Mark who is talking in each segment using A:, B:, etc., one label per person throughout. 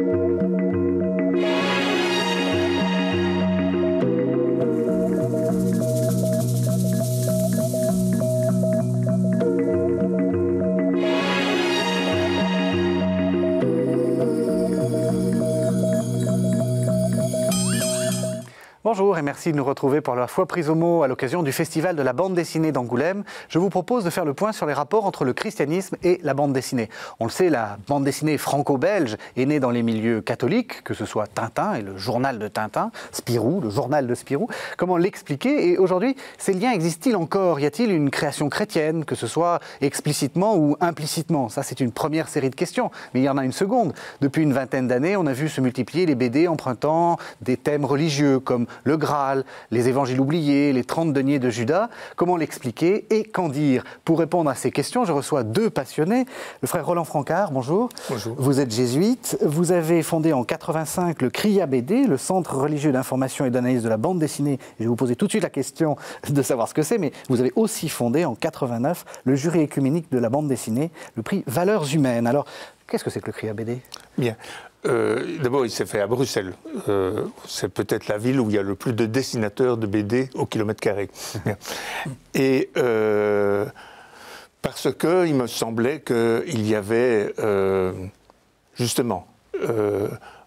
A: Bonjour et merci de nous retrouver pour la fois prise au mot à l'occasion du Festival de la bande dessinée d'Angoulême. Je vous propose de faire le point sur les rapports entre le christianisme et la bande dessinée. On le sait, la bande dessinée franco-belge est née dans les milieux catholiques, que ce soit Tintin et le journal de Tintin, Spirou, le journal de Spirou. Comment l'expliquer Et aujourd'hui, ces liens existent-ils encore? Y a-t-il une création chrétienne, que ce soit explicitement ou implicitement? Ça, c'est une première série de questions. Mais il y en a une seconde. Depuis une vingtaine d'années, on a vu se multiplier les BD empruntant des thèmes religieux comme le Les évangiles oubliés, les 30 deniers de Judas. Comment l'expliquer et qu'en dire? Pour répondre à ces questions, je reçois deux passionnés. Le frère Roland Francard, bonjour.
B: Bonjour.
A: Vous êtes jésuite. Vous avez fondé en 85 le CRIA BD, le Centre religieux d'information et d'analyse de la bande dessinée. Je vais vous poser tout de suite la question de savoir ce que c'est, mais vous avez aussi fondé en 89 le jury écuménique de la bande dessinée, le prix Valeurs humaines. Alors, qu'est-ce que c'est que le CRIA BD
B: Bien. Euh, D'abord, il s'est fait à Bruxelles. Euh, c'est peut-être la ville où il y a le plus de dessinateurs de BD au kilomètre carré. Et euh, parce qu'il me semblait qu'il y avait, justement,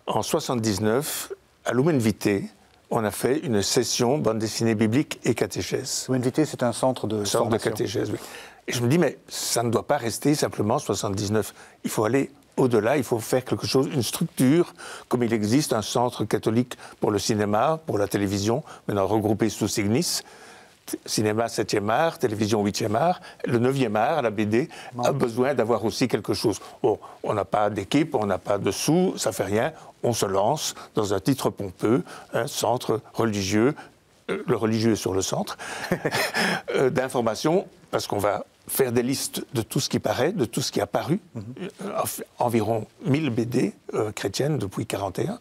B: en 79, à Lumen Vitae, on a fait une session bande dessinée biblique et catéchèse.
A: Lumen Vitae, c'est un centre de
B: Centre de catéchèse, oui. Et je me dis, mais ça ne doit pas rester simplement 79. Il faut aller au-delà, il faut faire quelque chose, une structure, comme il existe un centre catholique pour le cinéma, pour la télévision, maintenant regroupé sous Signis. Cinéma 7e art, télévision 8e art, le 9e art, la BD, a besoin d'avoir aussi quelque chose. Bon, on n'a pas d'équipe, on n'a pas de sous, ça fait rien, on se lance dans un titre pompeux, un centre religieux, euh, le religieux est sur le centre, euh, d'information, parce qu'on va faire des listes de tout ce qui paraît, de tout ce qui a paru, euh, enf- environ 1000 BD euh, chrétiennes depuis 41,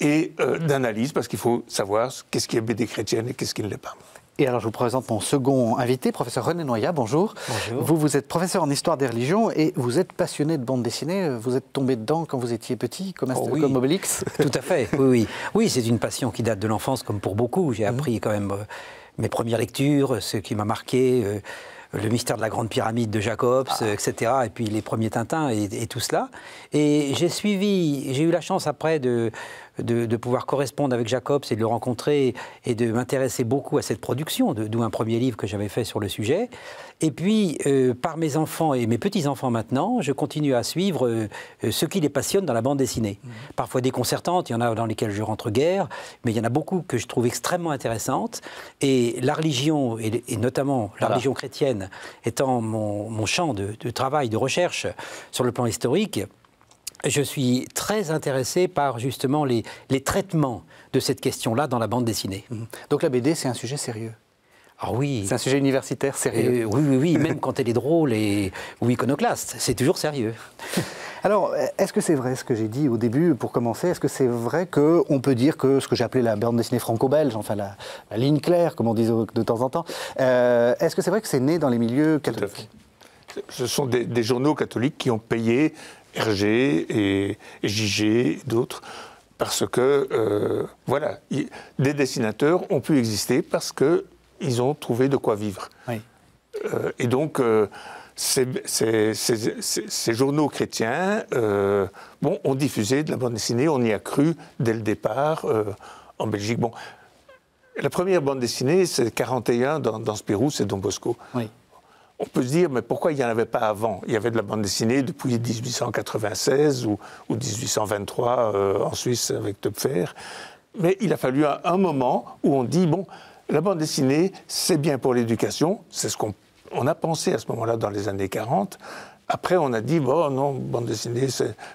B: et euh, d'analyse, parce qu'il faut savoir ce- qu'est-ce qui est BD chrétienne et qu'est-ce qui ne l'est pas.
A: Et alors, je vous présente mon second invité, professeur René Noya. Bonjour.
C: Bonjour.
A: Vous, vous êtes professeur en histoire des religions et vous êtes passionné de bande dessinée. Vous êtes tombé dedans quand vous étiez petit, comme,
C: Oh oui.
A: comme Obélix.
C: Tout à fait, oui, oui. Oui, c'est une passion qui date de l'enfance, comme pour beaucoup. J'ai appris quand même euh, mes premières lectures, ce qui m'a marqué, euh, le mystère de la Grande Pyramide de Jacobs, euh, etc. Et puis les premiers Tintins et, et tout cela. Et j'ai suivi, j'ai eu la chance après de, de, de pouvoir correspondre avec Jacobs et de le rencontrer et de m'intéresser beaucoup à cette production, d'où un premier livre que j'avais fait sur le sujet. Et puis, euh, par mes enfants et mes petits-enfants maintenant, je continue à suivre euh, euh, ce qui les passionne dans la bande dessinée. Parfois déconcertantes, il y en a dans lesquelles je rentre guère, mais il y en a beaucoup que je trouve extrêmement intéressantes. Et la religion, et, et notamment la religion chrétienne, étant mon, mon champ de, de travail, de recherche sur le plan historique, je suis très intéressé par justement les, les traitements de cette question-là dans la bande dessinée.
A: Donc la BD, c'est un sujet sérieux.
C: Ah oui.
A: C'est un sujet universitaire sérieux.
C: Euh, oui, oui, oui, même quand elle est drôle et, ou iconoclaste, c'est toujours sérieux.
A: Alors, est-ce que c'est vrai ce que j'ai dit au début, pour commencer Est-ce que c'est vrai qu'on peut dire que ce que j'ai appelé la bande dessinée franco-belge, enfin la, la ligne claire, comme on dit de temps en temps, euh, est-ce que c'est vrai que c'est né dans les milieux catholiques?
B: Ce sont des, des journaux catholiques qui ont payé Hergé et, et JG et d'autres parce que, euh, voilà, y- des dessinateurs ont pu exister parce qu'ils ont trouvé de quoi vivre.
A: Oui.
B: Euh, et donc, euh, ces, ces- ces- ces- ces journaux chrétiens euh, bon, ont diffusé de la bande dessinée, on y a cru dès le départ en Belgique. Bon, la première bande dessinée, c'est 41 dans, dans Spirou, c'est Don Bosco.
A: Oui.
B: On peut se dire, mais pourquoi il n'y en avait pas avant? Il y avait de la bande dessinée depuis 1896 ou, ou 1823 euh, en Suisse avec Töpfer. Mais il a fallu un, moment où on dit, bon, la bande dessinée, c'est bien pour l'éducation. C'est ce qu'on on a pensé à ce moment-là dans les années 40. Après, on a dit, bon, non, bande dessinée,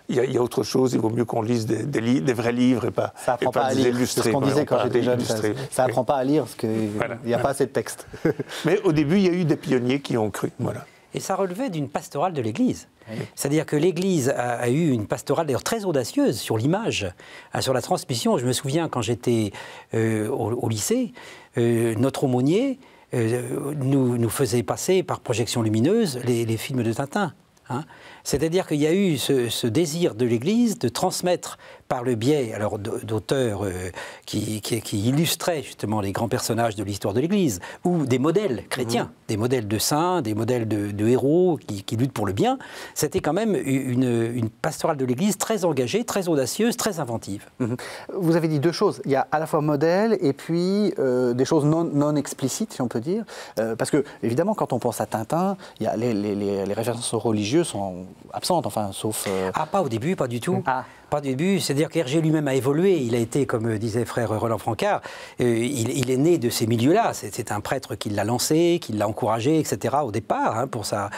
B: il y, a- il y a autre chose, il vaut mieux qu'on lise des, des li- des vrais livres et pas,
A: Ça
B: et
A: apprend pas, à
B: des
A: lire. C'est ce qu'on disait quand j'étais jeune. Ça,
B: illustrés.
A: ça
B: Oui.
A: apprend pas à lire parce qu'il
B: Voilà,
A: n'y a pas assez de texte.
B: Mais au début, il y a eu des pionniers qui ont cru. Voilà.
C: Et ça relevait d'une pastorale de l'Église. C'est-à-dire que l'Église a, a eu une pastorale d'ailleurs très audacieuse sur l'image, hein, sur la transmission. Je me souviens quand j'étais euh, au, au lycée, euh, notre aumônier euh, nous, nous faisait passer par projection lumineuse les, les films de Tintin. Hein. C'est-à-dire qu'il y a eu ce, ce désir de l'Église de transmettre par le biais alors d'auteurs euh, qui, qui, illustraient justement les grands personnages de l'histoire de l'Église, ou des modèles chrétiens, mhm. des modèles de saints, des modèles de, héros qui, luttent pour le bien, c'était quand même une, pastorale de l'Église très engagée, très audacieuse, très inventive.
A: Mhm. Vous avez dit deux choses. Il y a à la fois modèle et puis euh, des choses non, non, explicites, si on peut dire. Euh, parce que, évidemment, quand on pense à Tintin, il y a les, les, références religieuses sont absentes, enfin, sauf...
C: Ah, pas au début, pas du tout. Ah. Du début, c'est-à-dire qu'Hergé lui-même a évolué. Il a été, comme disait frère Roland Francard, euh, il, est né de ces milieux-là. C'est un prêtre qui l'a lancé, qui l'a encouragé, etc. au départ hein, pour sa,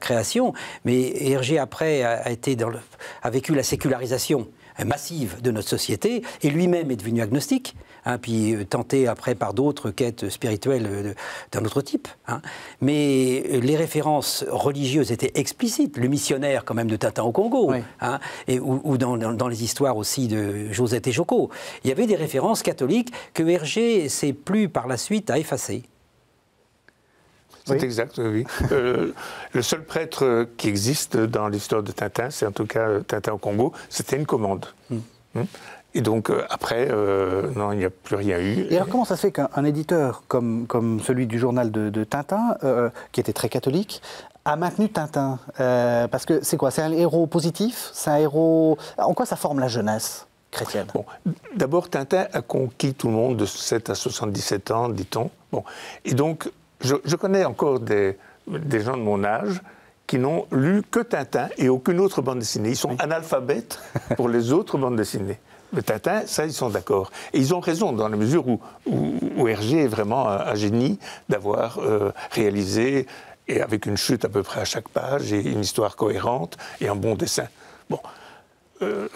C: création. Mais Hergé après a vécu la sécularisation massive de notre société, et lui-même est devenu agnostique, hein, puis euh, tenté après par d'autres quêtes spirituelles euh, d'un autre type. Hein. Mais euh, les références religieuses étaient explicites. Le missionnaire, quand même, de Tintin au Congo, hein, et, ou, dans, dans, les histoires aussi de Josette et Joko. Il y avait des références catholiques que Hergé s'est plus par la suite à effacer.
B: C'est exact, oui. Euh, le seul prêtre qui existe dans l'histoire de Tintin, c'est en tout cas euh, Tintin au Congo, c'était une commande. Hmm. Hmm. Et donc euh, après, non, il n'y a plus rien eu.
A: Et alors comment ça se fait qu'un éditeur comme, comme celui du journal de, Tintin, qui était très catholique, a maintenu Tintin? Parce que c'est quoi? C'est un héros positif? C'est un héros... En quoi ça forme la jeunesse chrétienne?
B: Bon, D'abord, Tintin a conquis tout le monde de 7 à 77 ans, dit-on. Bon. Et donc, je, connais encore des, gens de mon âge qui n'ont lu que Tintin et aucune autre bande dessinée. Ils sont analphabètes pour les autres bandes dessinées. Mais Tintin, ça, ils sont d'accord. Et ils ont raison, dans la mesure où, où, Hergé est vraiment un, génie d'avoir euh, réalisé, et avec une chute à peu près à chaque page, et une histoire cohérente, et un bon dessin. Bon. Euh,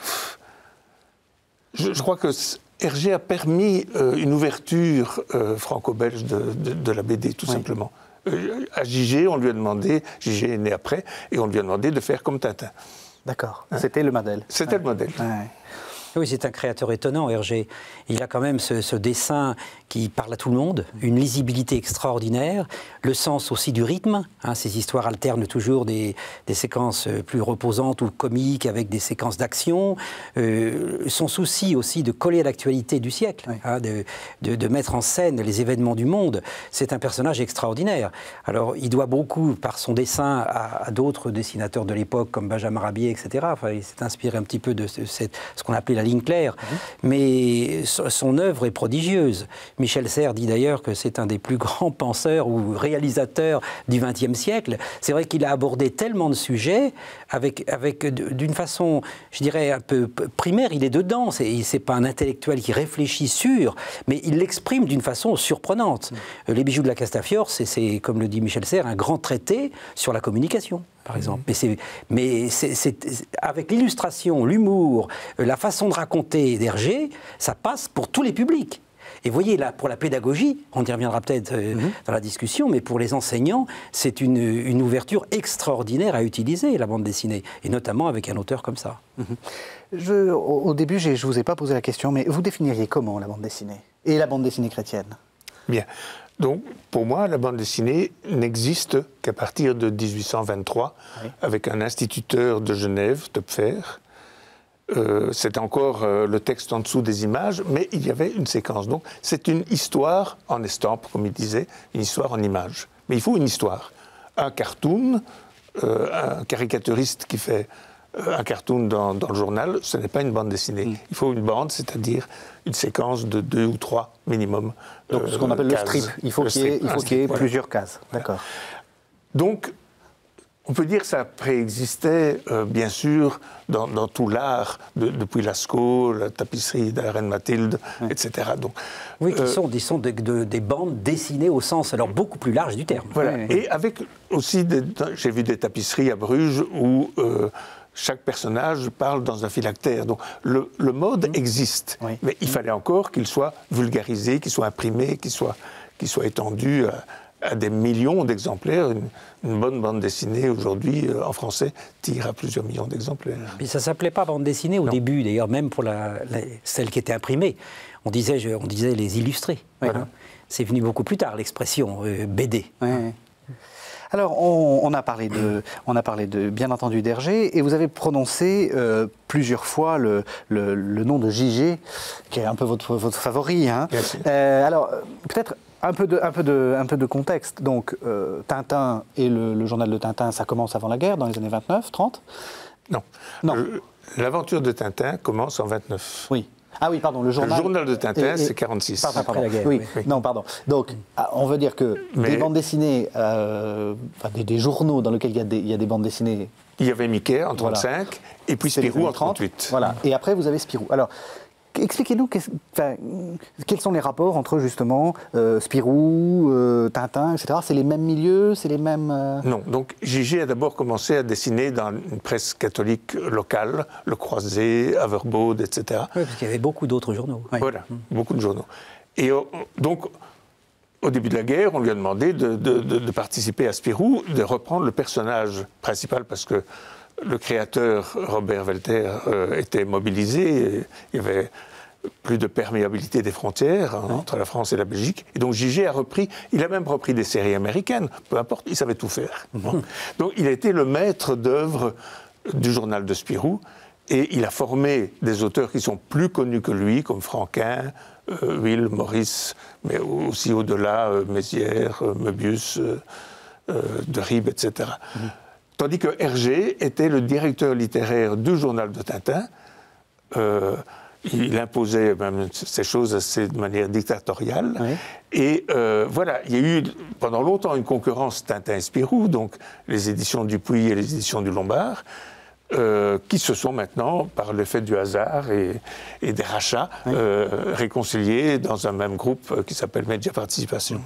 B: je, je, crois que Hergé a permis euh, une ouverture euh, franco-belge de, la BD, tout simplement. Euh, à Gigé, on lui a demandé, Gigé est né après, et on lui a demandé de faire comme Tintin.
A: D'accord, hein? C'était le modèle.
B: C'était le modèle.
C: Oui, c'est un créateur étonnant, Hergé. Il a quand même ce, dessin qui parle à tout le monde, une lisibilité extraordinaire, le sens aussi du rythme. Hein, ces histoires alternent toujours des, séquences plus reposantes ou comiques avec des séquences d'action. Euh, son souci aussi de coller à l'actualité du siècle, hein, de, mettre en scène les événements du monde. C'est un personnage extraordinaire. Alors, il doit beaucoup, par son dessin, à, d'autres dessinateurs de l'époque, comme Benjamin Rabier, etc. Enfin, il s'est inspiré un petit peu de ce, ce qu'on appelait la ligne claire. Mais son œuvre est prodigieuse. Michel Serres dit d'ailleurs que c'est un des plus grands penseurs ou réalisateurs du XXe siècle. C'est vrai qu'il a abordé tellement de sujets avec, avec d'une façon, je dirais, un peu primaire. Il est dedans. C'est, c'est pas un intellectuel qui réfléchit sur, mais il l'exprime d'une façon surprenante. Mm. Les bijoux de la Castafiore, c'est, c'est, comme le dit Michel Serres, un grand traité sur la communication par exemple. Mais c'est avec l'illustration, l'humour, euh, la façon de raconter d'Hergé, ça passe pour tous les publics. Et vous voyez, là, pour la pédagogie, on y reviendra peut-être euh, mhm. dans la discussion, mais pour les enseignants, c'est une, une, ouverture extraordinaire à utiliser, la bande dessinée, et notamment avec un auteur comme ça. Mhm.
A: Je, au, début, je ne vous ai pas posé la question, mais vous définiriez comment la bande dessinée Et la bande dessinée chrétienne?
B: Bien. Donc, pour moi, la bande dessinée n'existe qu'à partir de 1823, avec un instituteur de Genève, Topfer. Euh, c'est encore euh, le texte en dessous des images, mais il y avait une séquence. Donc, c'est une histoire en estampe, comme il disait, une histoire en images. Mais il faut une histoire. Un cartoon, euh, un caricaturiste qui fait un cartoon dans, le journal, ce n'est pas une bande dessinée. Mm. Il faut une bande, c'est-à-dire une séquence de deux ou trois minimum.
A: Donc ce qu'on appelle le strip. Il faut qu'il y ait, plusieurs cases. D'accord.
B: Donc, on peut dire que ça préexistait, euh, bien sûr, dans, tout l'art, depuis Lascaux, la tapisserie de la reine Mathilde, etc.
C: Donc, oui, qui euh, sont, sont des bandes dessinées au sens alors beaucoup plus large du terme.
B: Voilà. Et avec aussi, j'ai vu des tapisseries à Bruges où chaque personnage parle dans un phylactère. Donc le, mode mmh. existe, mais il fallait encore qu'il soit vulgarisé, qu'il soit imprimé, qu'il soit, soit étendu à, des millions d'exemplaires. Une, bonne bande dessinée aujourd'hui euh, en français tire à plusieurs millions d'exemplaires.
C: Mais ça s'appelait pas bande dessinée au début, d'ailleurs, même pour la, celle qui était imprimée. On disait, on disait les illustrés. C'est venu beaucoup plus tard, l'expression euh, BD.
A: Alors, on, a parlé de, on a parlé de, bien entendu d'Hergé, et vous avez prononcé euh, plusieurs fois le, le, nom de JG, qui est un peu votre, votre favori. Hein. Euh, alors, peut-être un peu, de, un, peu de, un peu de contexte. Donc, euh, Tintin et le, journal de Tintin, ça commence avant la guerre, dans les années 29, 30
B: Non. Non. L'aventure de Tintin commence en 29.
A: Oui. Ah oui, pardon, le journal.
B: Le journal de Tintin, c'est 46.
A: Pardon, pardon. oui. non, pardon. Donc, ah, on veut dire que des bandes dessinées, euh, enfin, des, journaux dans lesquels il y, a des, il y a des bandes dessinées.
B: Il y avait Mickey en 35, et puis Spirou en 38.
A: Voilà. Et après, vous avez Spirou. Alors, Expliquez-nous quels sont les rapports entre justement euh, Spirou, euh, Tintin, etc. C'est les mêmes milieux, c'est les mêmes. Euh
B: non. Donc Gigi a d'abord commencé à dessiner dans une presse catholique locale, Le Croisé, Averbaud, etc.
C: Oui, parce qu'il y avait beaucoup d'autres journaux.
B: Voilà, mm. beaucoup de journaux. Et donc, au début de la guerre, on lui a demandé de, de participer à Spirou, de reprendre le personnage principal, parce que le créateur Robert Welter euh, était mobilisé. Il y avait plus de perméabilité des frontières hein, entre la France et la Belgique. Et donc Gigi a repris, il a même repris des séries américaines, peu importe, il savait tout faire. Mhm. Donc il a été le maître d'œuvre du journal de Spirou. Et il a formé des auteurs qui sont plus connus que lui, comme Franquin, euh, Will, Maurice, mais aussi au-delà, euh, Mézières, Möbius, de Ribes, etc. Tandis que Hergé était le directeur littéraire du journal de Tintin. Euh, il imposait même ces choses assez de manière dictatoriale. Et euh, voilà, il y a eu pendant longtemps une concurrence Tintin et Spirou, donc les éditions Dupuis et les éditions du Lombard. Euh, qui se sont maintenant, par l'effet du hasard et, des rachats, réconciliés dans un même groupe qui s'appelle Media Participation.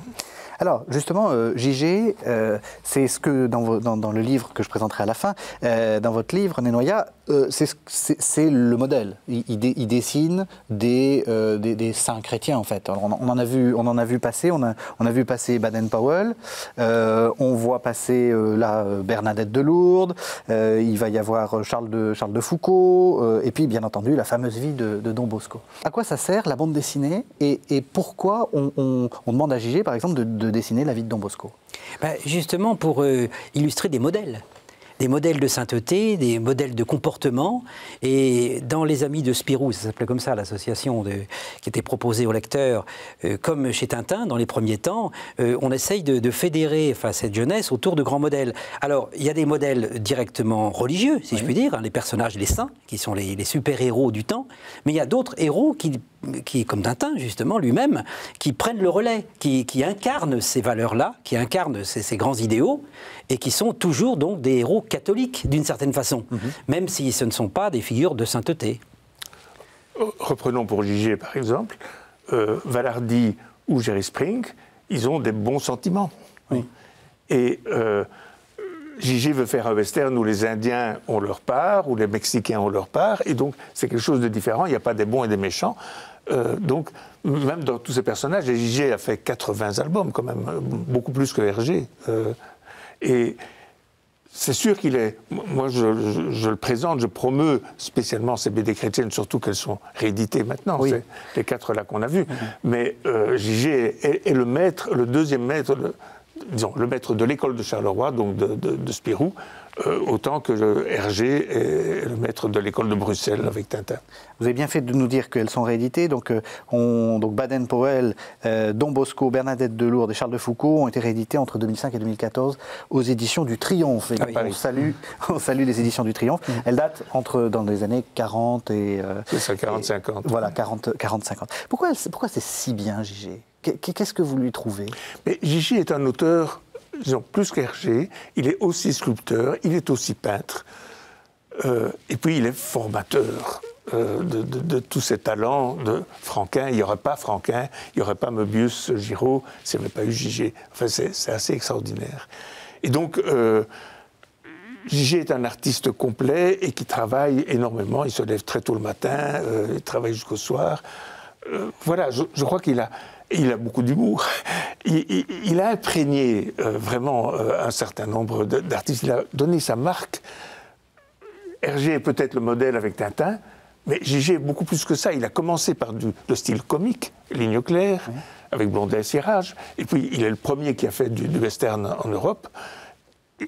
A: Alors, justement, euh, JG, euh, c'est ce que, dans, le livre que je présenterai à la fin, euh, dans votre livre, Nénoya, euh, c'est le modèle. Il, dessine des, des, saints chrétiens, en fait. on, en a vu, on en a vu passer, on a, vu passer Baden-Powell, on voit passer là Bernadette de Lourdes, il va y avoir Charles de, Foucault, et puis, bien entendu, la fameuse vie de, Don Bosco. À quoi ça sert, la bande dessinée, et, pourquoi on, demande à JG, par exemple, de de dessiner la vie de Don Bosco?
C: Ben, Justement pour euh, illustrer des modèles des modèles de sainteté, des modèles de comportement. Et dans Les Amis de Spirou, ça s'appelait comme ça l'association qui était proposée aux lecteurs, euh, comme chez Tintin dans les premiers temps, euh, on essaye de, fédérer enfin, cette jeunesse autour de grands modèles. Alors, il y a des modèles directement religieux, si je puis dire, hein, les personnages, les saints, qui sont les, super-héros du temps, mais il y a d'autres héros qui qui, comme Tintin justement lui-même, qui prennent le relais, qui, incarnent ces valeurs-là, qui incarnent ces, ces, grands idéaux, et qui sont toujours donc des héros catholiques d'une certaine façon, mhm. même si ce ne sont pas des figures de sainteté.
B: Reprenons pour Gigi par exemple, euh, Valardi ou Jerry Spring, ils ont des bons sentiments. Et euh, Gigi veut faire un western où les Indiens ont leur part, où les Mexicains ont leur part, et donc c'est quelque chose de différent, il n'y a pas des bons et des méchants. Euh, donc, même dans tous ces personnages, Gigi a fait 80 albums, quand même, beaucoup plus que Hergé. Euh, et c'est sûr qu'il est. Moi, je, le présente, je promeux spécialement ces BD chrétiennes, surtout qu'elles sont rééditées maintenant. C'est les quatre là qu'on a vus. Mm-hmm. Mais euh, est, le maître, le deuxième maître, disons, le maître de l'école de Charleroi, donc de, de Spirou, euh, autant que Hergé est le maître de l'école de Bruxelles avec Tintin.
A: Vous avez bien fait de nous dire qu'elles sont rééditées. Donc, euh, donc Baden-Powell, euh, Don Bosco, Bernadette Delourde et Charles de Foucault ont été réédités entre 2005 et 2014 aux éditions du Triomphe. Et on, salue, on salue les éditions du Triomphe. Mm. Elles datent entre, dans les années 40 et...
B: c'est ça, 40-50.
A: Voilà, 40-50. Pourquoi, pourquoi c'est si bien, Gigi? Qu'est-ce que vous lui trouvez?
B: Mais Gigi est un auteur disons, plus qu'Hergé, il est aussi sculpteur, il est aussi peintre, euh, et puis il est formateur. Euh, de, tous ces talents de Franquin. Il n'y aurait pas Franquin, il n'y aurait pas Möbius, Giraud, s'il n'y avait pas eu Gigé. Enfin, c'est assez extraordinaire. Et donc, euh, Gigé est un artiste complet et qui travaille énormément. Il se lève très tôt le matin, il travaille jusqu'au soir. voilà, je crois qu'il a il a beaucoup d'humour. Il, a imprégné euh, vraiment euh, un certain nombre d'artistes. Il a donné sa marque. Hergé est peut-être le modèle avec Tintin, mais est beaucoup plus que ça. Il a commencé par du, le style comique, ligne claire, avec Blondet et Sirage. Et puis, il est le premier qui a fait du, western en Europe.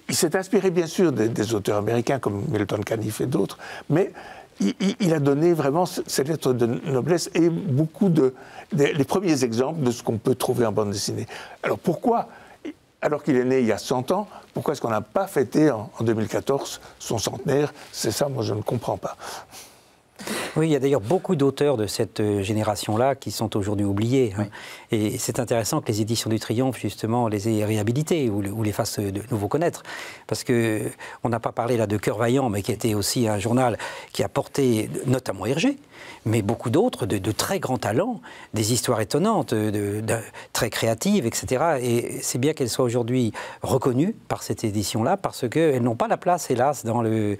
B: il s'est inspiré bien sûr des, auteurs américains comme Milton Caniff et d'autres, mais il, a donné vraiment ses lettres de noblesse et beaucoup de, les premiers exemples de ce qu'on peut trouver en bande dessinée. Alors pourquoi alors qu'il est né il y a 100 ans, pourquoi est-ce qu'on n'a pas fêté en, 2014 son centenaire? C'est ça, moi, je ne comprends pas.
C: Oui, il y a d'ailleurs beaucoup d'auteurs de cette euh, génération-là qui sont aujourd'hui oubliés. Hein. Et c'est intéressant que les éditions du Triomphe, justement, les aient réhabilités ou, les fassent de nouveau connaître. Parce qu'on n'a pas parlé là de Cœur Vaillant, mais qui était aussi un journal qui a porté notamment Hergé, mais beaucoup d'autres de, très grands talents, des histoires étonnantes, de, très créatives, etc. Et c'est bien qu'elles soient aujourd'hui reconnues par cette édition-là, parce qu'elles n'ont pas la place, hélas, dans le,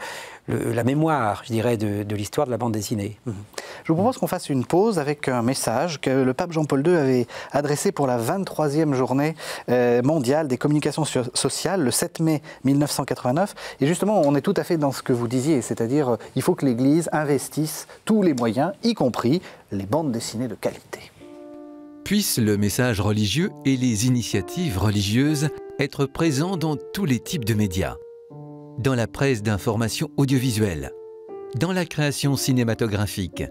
C: la mémoire, je dirais, de, l'histoire de la bande dessinée.
A: Mhm. Je vous propose qu'on fasse une pause avec un message que le pape Jean-Paul II avait adressé pour la 23e journée euh, mondiale des communications sociales, le 7 mai 1989. Et justement, on est tout à fait dans ce que vous disiez, c'est-à-dire euh, il faut que l'Église investisse tous les moyens y compris les bandes dessinées de qualité.
D: Puisse le message religieux et les initiatives religieuses être présents dans tous les types de médias. Dans la presse d'information audiovisuelle, dans la création cinématographique,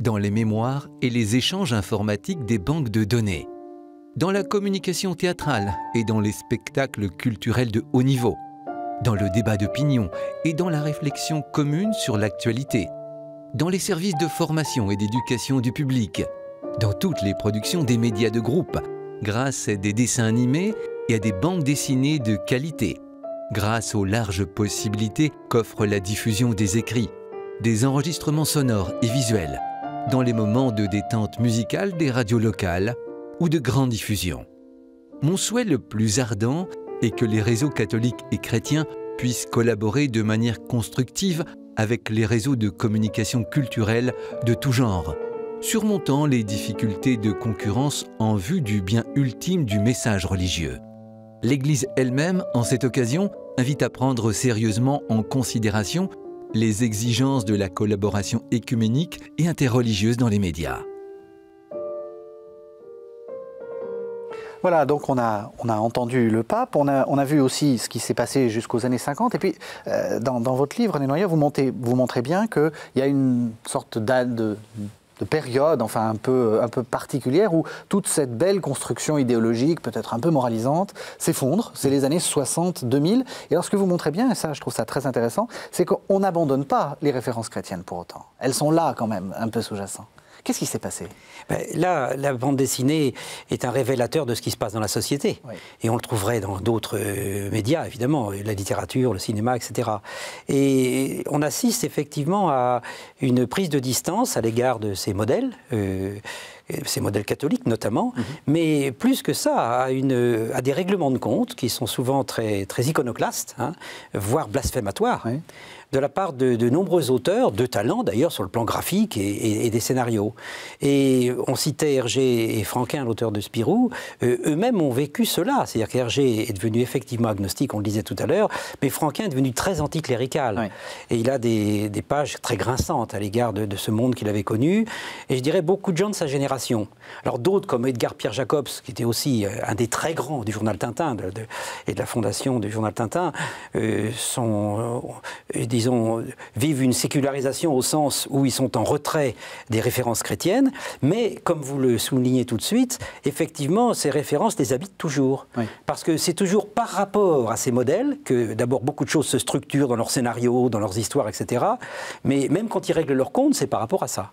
D: dans les mémoires et les échanges informatiques des banques de données, dans la communication théâtrale et dans les spectacles culturels de haut niveau, dans le débat d'opinion et dans la réflexion commune sur l'actualité, dans les services de formation et d'éducation du public, dans toutes les productions des médias de groupe, grâce à des dessins animés et à des bandes dessinées de qualité, grâce aux larges possibilités qu'offre la diffusion des écrits, des enregistrements sonores et visuels, dans les moments de détente musicale des radios locales ou de grande diffusion. Mon souhait le plus ardent est que les réseaux catholiques et chrétiens puissent collaborer de manière constructive avec les réseaux de communication culturelle de tout genre, surmontant les difficultés de concurrence en vue du bien ultime du message religieux. L'Église elle-même, en cette occasion, invite à prendre sérieusement en considération les exigences de la collaboration écuménique et interreligieuse dans les médias.
A: Voilà, donc on a, on a entendu le pape, on a, on a vu aussi ce qui s'est passé jusqu'aux années 50. Et puis, euh, dans, votre livre, René Noyer, vous, vous montrez bien qu'il y a une sorte de, de période, enfin un peu, un peu particulière, où toute cette belle construction idéologique, peut-être un peu moralisante, s'effondre. C'est les années 60-2000. Et alors ce que vous montrez bien, et ça je trouve ça très intéressant, c'est qu'on n'abandonne pas les références chrétiennes pour autant. Elles sont là quand même, un peu sous-jacentes. Qu'est-ce qui s'est passé?
C: Ben, Là, la bande dessinée est un révélateur de ce qui se passe dans la société. Et on le trouverait dans d'autres euh, médias, évidemment, la littérature, le cinéma, etc. Et on assiste effectivement à une prise de distance à l'égard de ces modèles. Euh, ces modèles catholiques notamment, mhm. mais plus que ça, à, une, à, des règlements de compte qui sont souvent très, très iconoclastes, hein, voire blasphématoires de la part de, nombreux auteurs, de talents d'ailleurs sur le plan graphique et, des scénarios. Et on citait Hergé et Franquin, l'auteur de Spirou, euh, eux-mêmes ont vécu cela. C'est-à-dire qu'Hergé est devenu effectivement agnostique, on le disait tout à l'heure, mais Franquin est devenu très anticlérical. Et il a des, pages très grinçantes à l'égard de, ce monde qu'il avait connu. Et je dirais beaucoup de gens de sa génération. Alors d'autres, comme Edgar Pierre Jacobs, qui était aussi euh, un des très grands du journal Tintin et de la fondation du journal Tintin, euh, sont, disons, vivent une sécularisation au sens où ils sont en retrait des références chrétiennes, mais comme vous le soulignez tout de suite, effectivement, ces références les habitent toujours. Parce que c'est toujours par rapport à ces modèles que d'abord beaucoup de choses se structurent dans leurs scénarios, dans leurs histoires, etc. Mais même quand ils règlent leur compte, c'est par rapport à ça.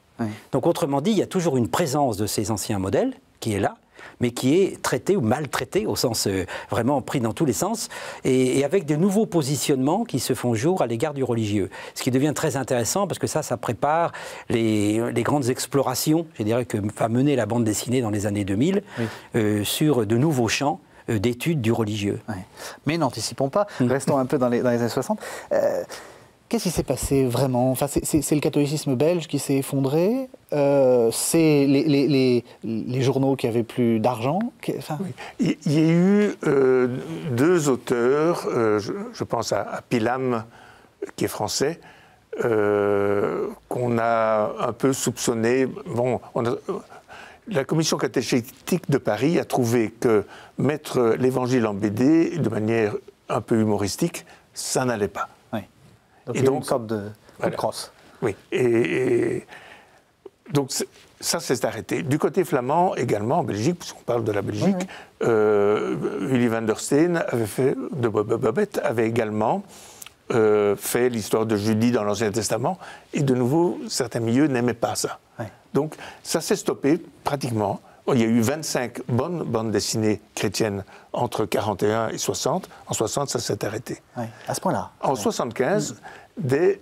C: Donc autrement dit, il y a toujours une présence de ces anciens modèles qui est là, mais qui est traité ou maltraité au sens euh, vraiment pris dans tous les sens, et, avec de nouveaux positionnements qui se font jour à l'égard du religieux. Ce qui devient très intéressant parce que ça, ça prépare les, grandes explorations, je dirais, que va mener la bande dessinée dans les années 2000 euh, sur de nouveaux champs euh, d'études du religieux.
A: Mais n'anticipons pas, hum. restons un peu dans les, années 60. Qu'est-ce qui s'est passé vraiment? Enfin, C'est le catholicisme belge qui s'est effondré euh, C'est les, journaux qui avaient plus d'argent
B: Il y a eu euh, deux auteurs, euh, je, pense à, Pilam, qui est français, qu'on a un peu soupçonné. Bon, la commission catéchétique de Paris a trouvé que mettre l'évangile en BD de manière un peu humoristique, ça n'allait pas.
A: Donc,
B: Et donc-
A: une sorte de,
B: Voilà.
A: crosse.
B: Oui. Et, et- donc ça, c'est arrêté. Du côté flamand également, en Belgique, puisqu'on parle de la Belgique, euh, Willy van der Steen avait fait, de Babette avait également euh, fait l'histoire de Judy dans l'Ancien Testament. Et de nouveau, certains milieux n'aimaient pas ça. Donc ça s'est stoppé pratiquement. Il y a eu 25 bonnes bandes dessinées chrétiennes entre 41 et 60. En 60, ça s'est arrêté.
A: Oui, à ce point-là.
B: En 75, des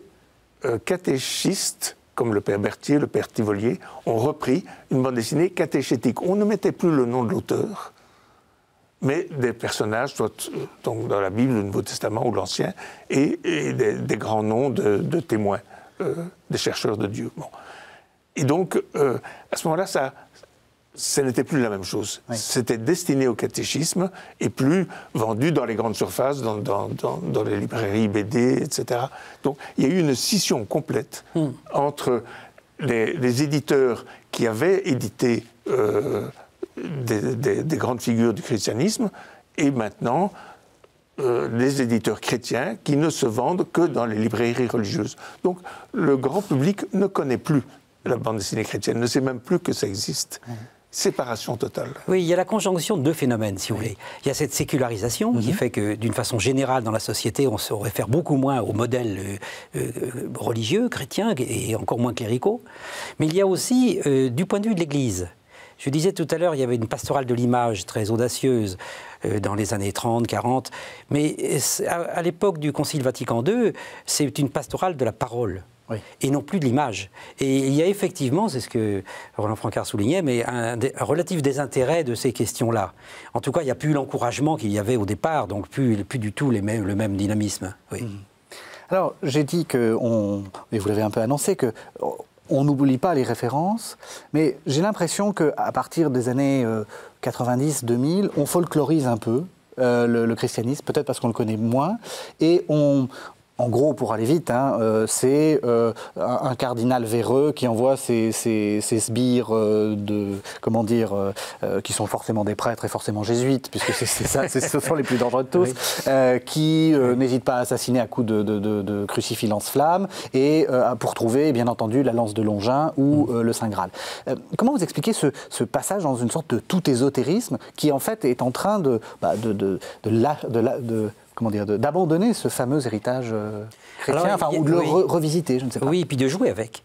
B: euh, catéchistes, comme le père Berthier, le père Tivolier, ont repris une bande dessinée catéchétique. On ne mettait plus le nom de l'auteur, mais des personnages, soit euh, donc dans la Bible, le Nouveau Testament ou l'Ancien, et, et des, des grands noms de, de témoins, euh, des chercheurs de Dieu. Bon. Et donc, euh, à ce moment-là, ça, ce n'était plus la même chose.
A: Oui.
B: C'était destiné au catéchisme et plus vendu dans les grandes surfaces, dans, dans- dans- dans les librairies BD, etc. Donc il y a eu une scission complète entre les, les éditeurs qui avaient édité euh, des, des- des grandes figures du christianisme et maintenant euh, les éditeurs chrétiens qui ne se vendent que dans les librairies religieuses. Donc le grand public ne connaît plus la bande dessinée chrétienne, ne sait même plus que ça existe. Séparation totale.
C: Oui, il y a la conjonction de deux phénomènes, si vous voulez. Il y a cette sécularisation qui fait que, d'une façon générale, dans la société, on se réfère beaucoup moins aux modèles euh, euh, religieux, chrétiens, et encore moins cléricaux. Mais il y a aussi, euh, du point de vue de l'Église, je disais tout à l'heure, il y avait une pastorale de l'image très audacieuse euh, dans les années 30, 40. Mais à l'époque du Concile Vatican II, c'est une pastorale de la parole.
A: Oui.
C: Et non plus de l'image. Et il y a effectivement, c'est ce que Roland Francard soulignait, mais un, relatif désintérêt de ces questions-là. En tout cas, il n'y a plus l'encouragement qu'il y avait au départ, donc plus, plus du tout les mêmes- le même dynamisme. Oui.
A: Alors, j'ai dit que, on, et vous l'avez un peu annoncé, que on n'oublie pas les références, mais j'ai l'impression qu'à partir des années 90-2000, on folklorise un peu euh, le, le christianisme, peut-être parce qu'on le connaît moins, et on. En gros, pour aller vite, hein, euh, c'est euh, un, cardinal véreux qui envoie ses, ses- ses sbires euh, de, comment dire, qui sont forcément des prêtres et forcément jésuites, puisque c'est ça, ce sont les plus dangereux de tous, qui n'hésitent pas à assassiner à coups de, de, de- de crucifix lance-flamme et pour trouver, bien entendu, la lance de Longin ou euh, le Saint Graal. Comment vous expliquez ce, ce passage dans une sorte de tout ésotérisme qui, en fait, est en train de, bah, de, de, de la- comment dire, d'abandonner ce fameux héritage euh, chrétien,
C: Alors,
A: enfin,
C: il y a-
A: ou de le
C: oui.
A: re- revisiter, je ne sais pas.
C: Oui, et puis de jouer avec.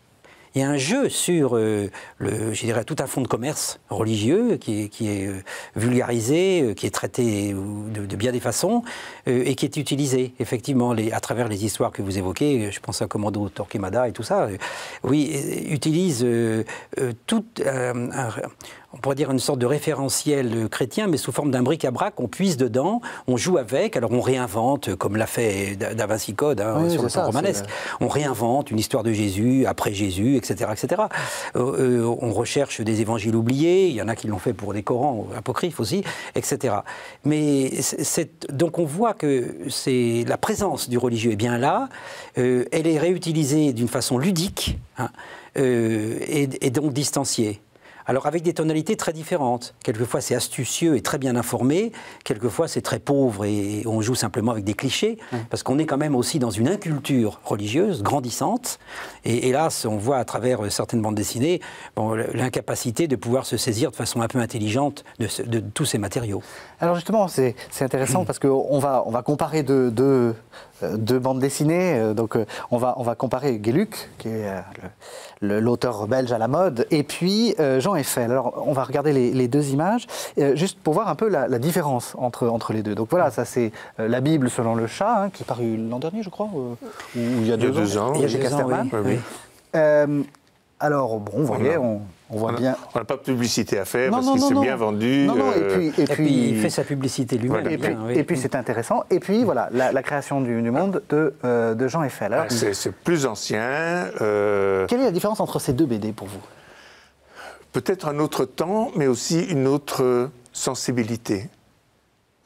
C: Il y a un jeu sur, euh, le, je dirais, tout un fonds de commerce religieux qui est, qui est euh, vulgarisé, euh, qui est traité de, de bien des façons et qui est utilisé, effectivement, les- à travers les histoires que vous évoquez. Je pense à Commando Torquemada et tout ça. oui, utilise tout un- on pourrait dire une sorte de référentiel chrétien, mais sous forme d'un bric-à-brac, on puise dedans, on joue avec, alors on réinvente, comme l'a fait Da Vinci Code hein,
A: Oui,
C: sur le plan romanesque. On réinvente une histoire de Jésus, après Jésus, etc. etc. Euh, euh, on recherche des évangiles oubliés, il y en a qui l'ont fait pour des Corans apocryphes aussi, etc. Mais donc on voit que c'est la présence du religieux est bien là, euh, elle est réutilisée d'une façon ludique hein, et, et donc distanciée. Alors avec des tonalités très différentes. Quelquefois c'est astucieux et très bien informé, quelquefois c'est très pauvre et on joue simplement avec des clichés, parce qu'on est quand même aussi dans une inculture religieuse grandissante. Et hélas, on voit à travers euh, certaines bandes dessinées bon, l'incapacité de pouvoir se saisir de façon un peu intelligente de, ce- de tous ces matériaux.
A: Alors justement, c'est intéressant parce qu'on va, on va comparer deux, deux, euh, deux bandes dessinées. Euh, Donc euh, on va, on va comparer Gueluc, qui est l'auteur belge à la mode, et puis Jean Eiffel. Alors on va regarder les, les deux images, juste pour voir un peu la, la différence entre, entre les deux. Donc voilà, ça c'est la Bible selon le chat, hein, qui est paru l'an dernier, je crois, ou il y a deux,
B: deux ans,
A: Il y a chez
C: Deux ans,
A: Casterman.
C: oui.
B: Oui, oui.
A: Euh, alors bon, vous voyez, on, on voit
B: On
A: bien.
B: n'a pas de publicité à faire
A: Non,
B: parce qu'il s'est
A: non.
B: bien vendu.
A: Non, non, et
B: euh,
A: puis, et
C: Et puis,
A: puis,
C: il fait sa publicité lui-même.
A: Et puis,
C: bien, oui.
A: et puis c'est intéressant. Et puis voilà, la, la création du, du monde de, euh, de Jean Eiffel. Alors,
B: ah, c'est c'est plus ancien. euh,
A: quelle est la différence entre ces deux BD pour vous?
B: Peut-être un autre temps, mais aussi une autre sensibilité.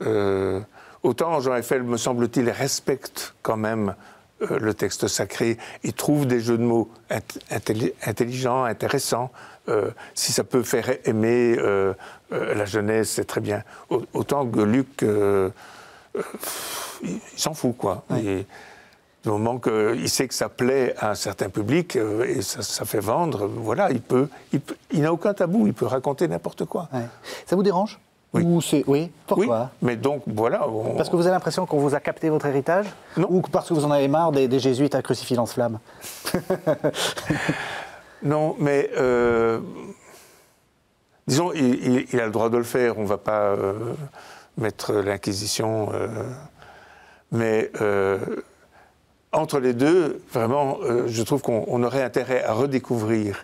B: Euh, autant Jean Eiffel, me semble-t-il, respecte quand même euh, le texte sacré, il trouve des jeux de mots int- intelli- intelligents, intéressants. Euh, si ça peut faire aimer euh, la jeunesse, c'est très bien. Au- Autant que Luc, il s'en fout, quoi. Et, du moment qu'il sait que ça plaît à un certain public et ça, ça fait vendre, voilà, il peut, il, n'a aucun tabou, il peut raconter n'importe quoi.
A: Ouais. Ça vous dérange?
B: Oui.
A: Ou c'est- Oui. Pourquoi
B: oui, mais donc voilà. on-
A: Parce que vous avez l'impression qu'on vous a capté votre héritage
B: Non.
A: Ou parce que vous en avez marre des, des jésuites à crucifix lance-flamme
B: Non, mais euh, disons, il, il- il a le droit de le faire. On ne va pas euh, mettre l'Inquisition. euh, mais entre les deux, vraiment, je trouve qu'on on aurait intérêt à redécouvrir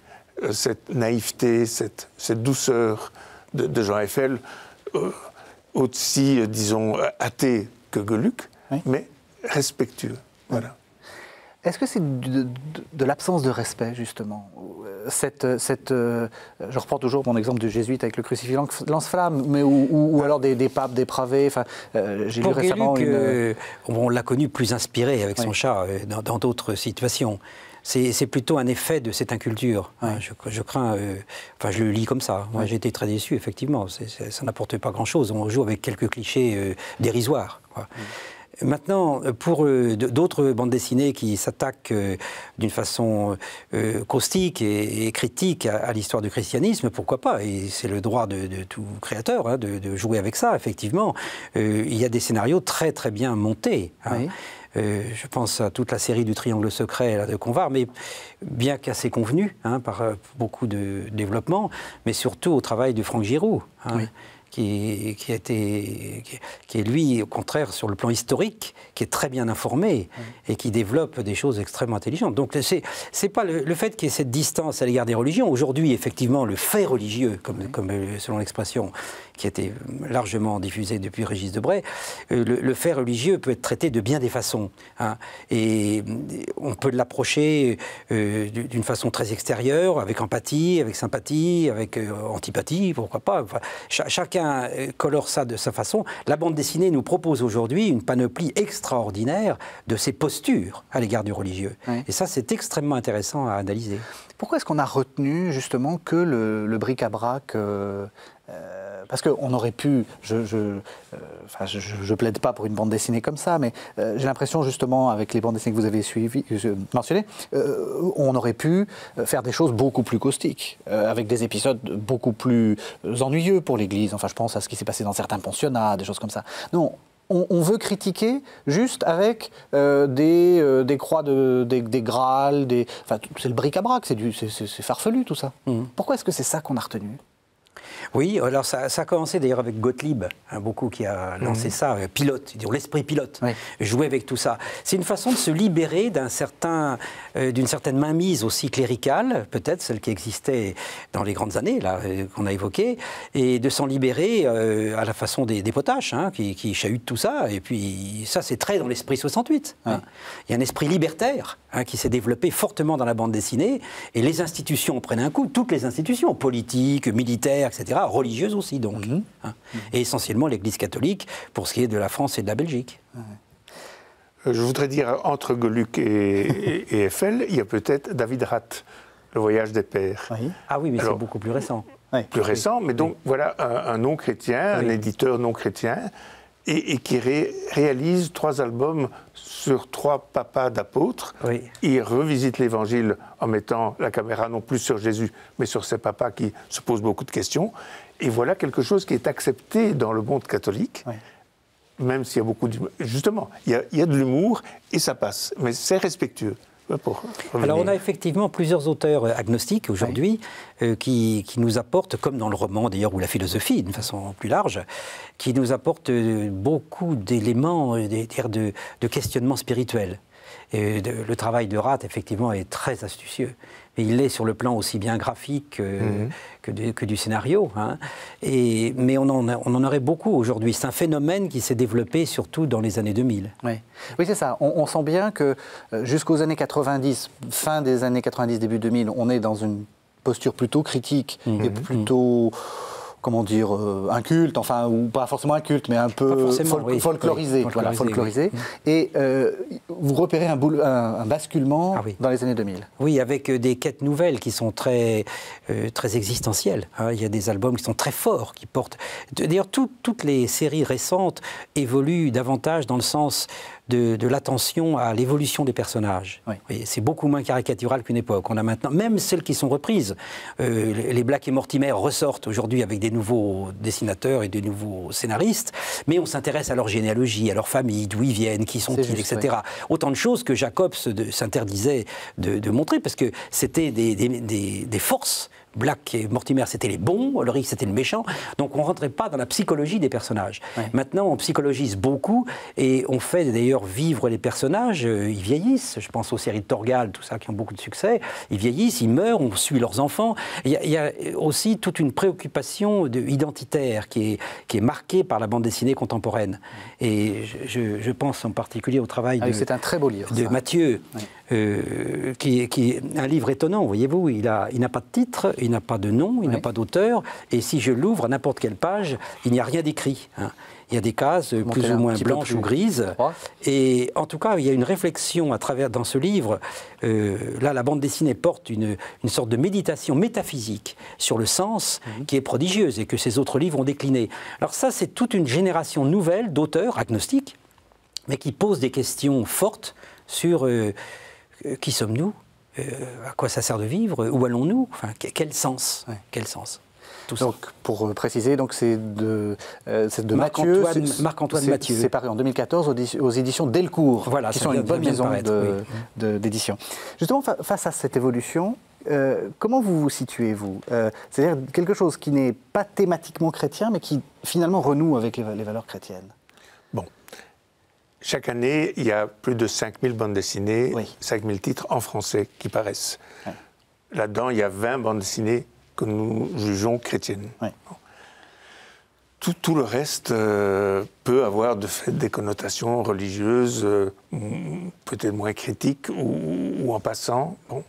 B: cette naïveté, cette, cette douceur de, de Jean Eiffel, aussi, euh, disons, athée que Geluc,
A: Oui.
B: mais respectueux. Voilà.
A: Est-ce que c'est de, de- de l'absence de respect, justement Euh, cette, cette, euh, Je reprends toujours mon exemple du jésuite avec le crucifix lance- lance-flamme, mais ou, ou- ou alors des, des papes dépravés. Enfin, euh, J'ai lu récemment
C: Gueluc,
A: une...
C: euh, on l'a connu plus inspiré avec son chat euh, dans d'autres situations. C'est plutôt un effet de cette inculture. hein. Je, je crains, euh, enfin je le lis comme ça. Moi j'ai été très déçu, effectivement. C'est- ça n'apporte pas grand-chose. On joue avec quelques clichés euh, dérisoires. quoi. Maintenant, pour euh, d'autres bandes dessinées qui s'attaquent d'une façon caustique et, et critique à, à l'histoire du christianisme, pourquoi pas? Et c'est le droit de, de tout créateur hein, de, de jouer avec ça, effectivement. Il y a des scénarios très très bien montés. hein.
A: Oui.
C: Euh, je pense à toute la série du Triangle secret là, de Convar, mais bien qu'assez convenu hein, par euh, beaucoup de développement, mais surtout au travail de Franck Giroud, hein,
A: Oui.
C: qui, qui, a été, qui, qui est lui, au contraire, sur le plan historique, qui est très bien informé et qui développe des choses extrêmement intelligentes. Donc c'est pas le, le fait qu'il y ait cette distance à l'égard des religions. Aujourd'hui, effectivement, le fait religieux, comme, comme euh, selon l'expression qui a été largement diffusée depuis Régis Debray, euh, le, le fait religieux peut être traité de bien des façons. hein. et euh, on peut l'approcher euh, du- d'une façon très extérieure, avec empathie, avec sympathie, avec euh, antipathie, pourquoi pas. Enfin, chacun colore ça de sa façon. La bande dessinée nous propose aujourd'hui une panoplie extraordinaire de ses postures à l'égard du religieux.
A: Oui.
C: Et ça, c'est extrêmement intéressant à analyser.
A: Pourquoi est-ce qu'on a retenu justement que le, le bric-à-brac euh, euh, Parce qu'on aurait pu, je, je, euh, enfin, je, je- je plaide pas pour une bande dessinée comme ça, mais euh, j'ai l'impression justement avec les bandes dessinées que vous avez suivies, euh, mentionnées, on aurait pu faire des choses beaucoup plus caustiques, avec des épisodes beaucoup plus ennuyeux pour l'Église. Enfin, je pense à ce qui s'est passé dans certains pensionnats, des choses comme ça. Non. On, veut critiquer juste avec euh, des, euh, des croix, de, des, des grâles, des... Enfin, c'est le bric-à-brac, c'est farfelu tout ça. Pourquoi est-ce que c'est ça qu'on a retenu?
C: Oui, alors ça, ça a commencé d'ailleurs avec Gottlieb, hein, beaucoup qui a lancé ça, euh, pilote, l'esprit pilote,
A: Oui.
C: jouer avec tout ça. C'est une façon de se libérer d'un certain, euh, d'une certaine mainmise aussi cléricale, peut-être celle qui existait dans les grandes années là euh, qu'on a évoquées, et de s'en libérer euh, à la façon des, des potaches hein, qui, qui chahutent tout ça. Et puis ça, c'est très dans l'esprit 68. hein. Il y a un esprit libertaire hein, qui s'est développé fortement dans la bande dessinée, et les institutions prennent un coup, toutes les institutions, politiques, militaires, etc., religieuses aussi donc, hein. et essentiellement l'Église catholique pour ce qui est de la France et de la Belgique.
B: Euh, Je voudrais dire, entre Geluc et, et- et Eiffel, il y a peut-être David Rath, Le voyage des pères.
A: Oui.
C: Ah oui, mais c'est beaucoup plus récent.
A: Oui.
B: Plus récent, mais donc voilà un, un non-chrétien, un éditeur non-chrétien, et, et qui ré- réalise trois albums sur trois papas d'apôtres.
C: Oui.
B: Il revisite l'Évangile en mettant la caméra non plus sur Jésus, mais sur ces papas qui se posent beaucoup de questions. Et voilà quelque chose qui est accepté dans le monde catholique.
A: Oui.
B: même s'il y a beaucoup d'humour. Justement, il y, a, il y a de l'humour et ça passe, mais c'est respectueux. Pour
C: Alors on a effectivement plusieurs auteurs euh, agnostiques aujourd'hui euh, qui, qui nous apportent, comme dans le roman d'ailleurs ou la philosophie d'une façon plus large, qui nous apportent euh, beaucoup d'éléments de, de questionnement spirituel. Et le travail de Rat, effectivement, est très astucieux. Il l'est sur le plan aussi bien graphique euh, que, que du scénario. hein. Et, mais on en, a- on en aurait beaucoup aujourd'hui. C'est un phénomène qui s'est développé surôt dans les années 2000.
A: Oui, oui c'est ça. On, on sent bien que euh, jusqu'aux années 90, fin des années 90, début 2000, on est dans une posture plutôt critique et plutôt comment dire, euh, inculte, enfin, ou pas forcément inculte, mais un peu folklorisé. voilà, folklorisé. Et euh, vous repérez un, un, basculement ah dans les années 2000.
C: Oui, avec euh, des quêtes nouvelles qui sont très, très existentielles. Hein. Il y a des albums qui sont très forts, qui portent. D'ailleurs, toutes les séries récentes évoluent davantage dans le sens de, l'attention à l'évolution des personnages. C'est beaucoup moins caricatural qu'une époque. On a maintenant, même celles qui sont reprises, euh, les Black et Mortimer ressortent aujourd'hui avec des nouveaux dessinateurs et des nouveaux scénaristes, mais on s'intéresse à leur généalogie, à leur famille, d'où ils viennent, qui sont-ils, etc. Autant de choses que Jacobs s'interdisait de, montrer, parce que c'était des forces Black et Mortimer, c'était les bons, Ulrich, c'était le méchant. Donc on ne rentrait pas dans la psychologie des personnages. Maintenant, on psychologise beaucoup et on fait d'ailleurs vivre les personnages. Euh, ils vieillissent. Je pense aux séries de Torgal, tout ça, qui ont beaucoup de succès. Ils vieillissent, ils meurent, on suit leurs enfants. Il y, a aussi toute une préoccupation identitaire qui est, qui est marquée par la bande dessinée contemporaine. Et je, pense en particulier au travail
A: ah de, un très beau livre,
C: de Mathieu. Euh, qui, est un livre étonnant, voyez-vous. Il n'a il pas de titre, il n'a pas de nom, il n'a pas d'auteur. Et si je l'ouvre à n'importe quelle page, il n'y a rien d'écrit. Hein. Il y a des cases plus ou moins blanches ou grises. Et en tout cas, il y a une réflexion à travers dans ce livre. Euh, là, la bande dessinée porte une, une, sorte de méditation métaphysique sur le sens mhm. qui est prodigieuse et que ces autres livres ont décliné. Alors ça, c'est toute une génération nouvelle d'auteurs agnostiques, mais qui posent des questions fortes sur euh, qui sommes-nous? Euh, À quoi ça sert de vivre? Où allons-nous? Enfin, Quel sens? Quel sens?
A: Donc, pour euh, préciser, donc c'est de, de Mathieu,
C: Marc-Antoine Mathieu.
A: C'est paru en 2014 aux, éditions Delcourt,
C: voilà,
A: qui sont une bonne maison d'édition. Justement, face à cette évolution, comment vous vous situez, vous? C'est-à-dire quelque chose qui n'est pas thématiquement chrétien, mais qui finalement renoue avec les, les valeurs chrétiennes.
B: Chaque année, il y a plus de 5000 bandes dessinées, 5000 titres en français qui paraissent. Là-dedans, il y a 20 bandes dessinées que nous jugeons chrétiennes. Tout, le reste euh, peut avoir de fait des connotations religieuses, euh, peut-être moins critiques ou, ou, en passant. Bon.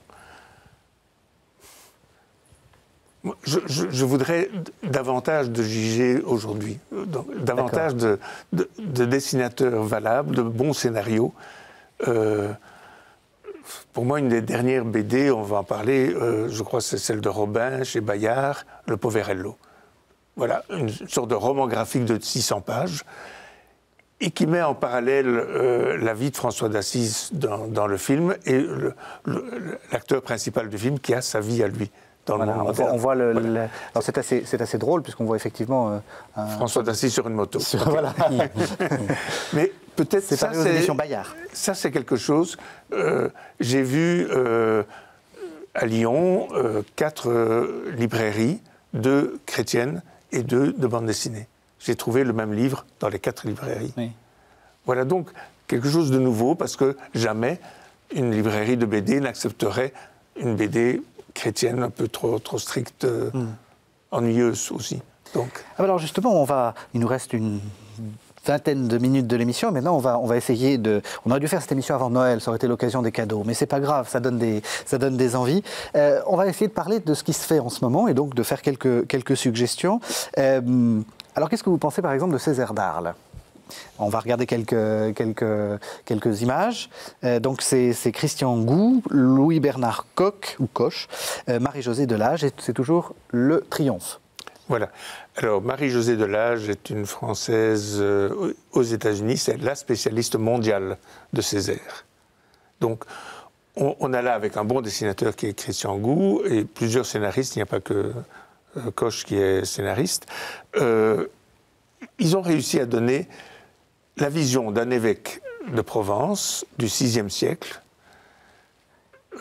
B: Je, voudrais davantage de juger aujourd'hui, davantage de, dessinateurs valables, de bons scénarios. Euh, pour moi, une des dernières BD, on va en parler, euh, je crois c'est celle de Robin chez Bayard, Le Poverello. Voilà, une sorte de roman graphique de 600 pages et qui met en parallèle euh, la vie de François d'Assise dans, le film et l'acteur principal du film qui a sa vie à lui
A: on, voit, le, c'est assez, assez, drôle puisqu'on voit effectivement
B: euh, François d'Assise sur une moto.
A: Mais peut-être c'est ça, c'est Bayard.
B: Ça c'est quelque chose. Euh, j'ai vu euh, à Lyon quatre librairies, deux chrétiennes et deux de bande dessinée. J'ai trouvé le même livre dans les quatre librairies. Voilà donc quelque chose de nouveau parce que jamais une librairie de BD n'accepterait une BD chrétienne un peu trop, trop stricte, euh, hmm. ennuyeuse aussi. Donc.
A: Ah, alors justement, on va, il nous reste une vingtaine de minutes de l'émission. Maintenant, on va, on va essayer de. On aurait dû faire cette émission avant Noël, ça aurait été l'occasion des cadeaux, mais c'est pas grave, ça donne des, ça donne des envies. Euh, on va essayer de parler de ce qui se fait en ce moment et donc de faire quelques, quelques suggestions. Euh, alors, qu'est-ce que vous pensez par exemple de Césaire d'Arles? On va regarder quelques, quelques, quelques images. Euh, donc c'est Christian Gou, Louis-Bernard Koch, ou Koch, euh, Marie-Josée Delage, et c'est toujours le triomphe.
B: Voilà. Alors, Marie-Josée Delage est une Française euh, aux États-Unis, c'est la spécialiste mondiale de Césaire. Donc, on, a là avec un bon dessinateur qui est Christian Gou et plusieurs scénaristes, il n'y a pas que Koch qui est scénariste. ils ont réussi à donner la vision d'un évêque de Provence du VIe siècle,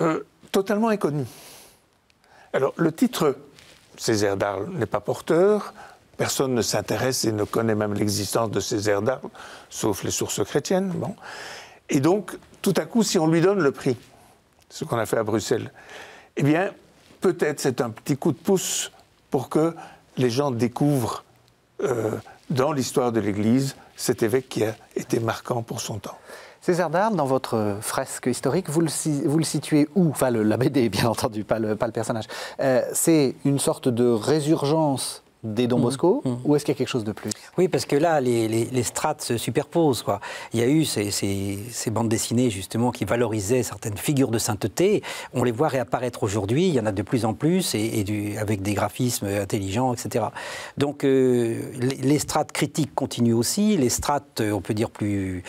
B: euh, totalement inconnu. Alors, le titre Césaire d'Arles n'est pas porteur, personne ne s'intéresse et ne connaît même l'existence de Césaire d'Arles, sauf les sources chrétiennes. Bon. Et donc, tout à coup, si on lui donne le prix, ce qu'on a fait à Bruxelles, eh bien, peut-être c'est un petit coup de pouce pour que les gens découvrent euh, dans l'histoire de l'Église cet évêque qui a été marquant pour son temps.
A: César d'Arles, dans votre fresque historique, vous le, le situez où? Enfin, la BD, bien entendu, pas le, pas le personnage. Euh, c'est une sorte de résurgence des Don Bosco ou est-ce qu'il y a quelque chose de plus?
C: Oui, parce que là, les, les, strates se superposent. Quoi. Il y a eu ces, ces, ces, bandes dessinées, justement, qui valorisaient certaines figures de sainteté. On les voit réapparaître aujourd'hui. Il y en a de plus en plus, et, du, avec des graphismes intelligents, etc. Donc, euh, les, les, strates critiques continuent aussi. Les strates, euh, on peut dire, plus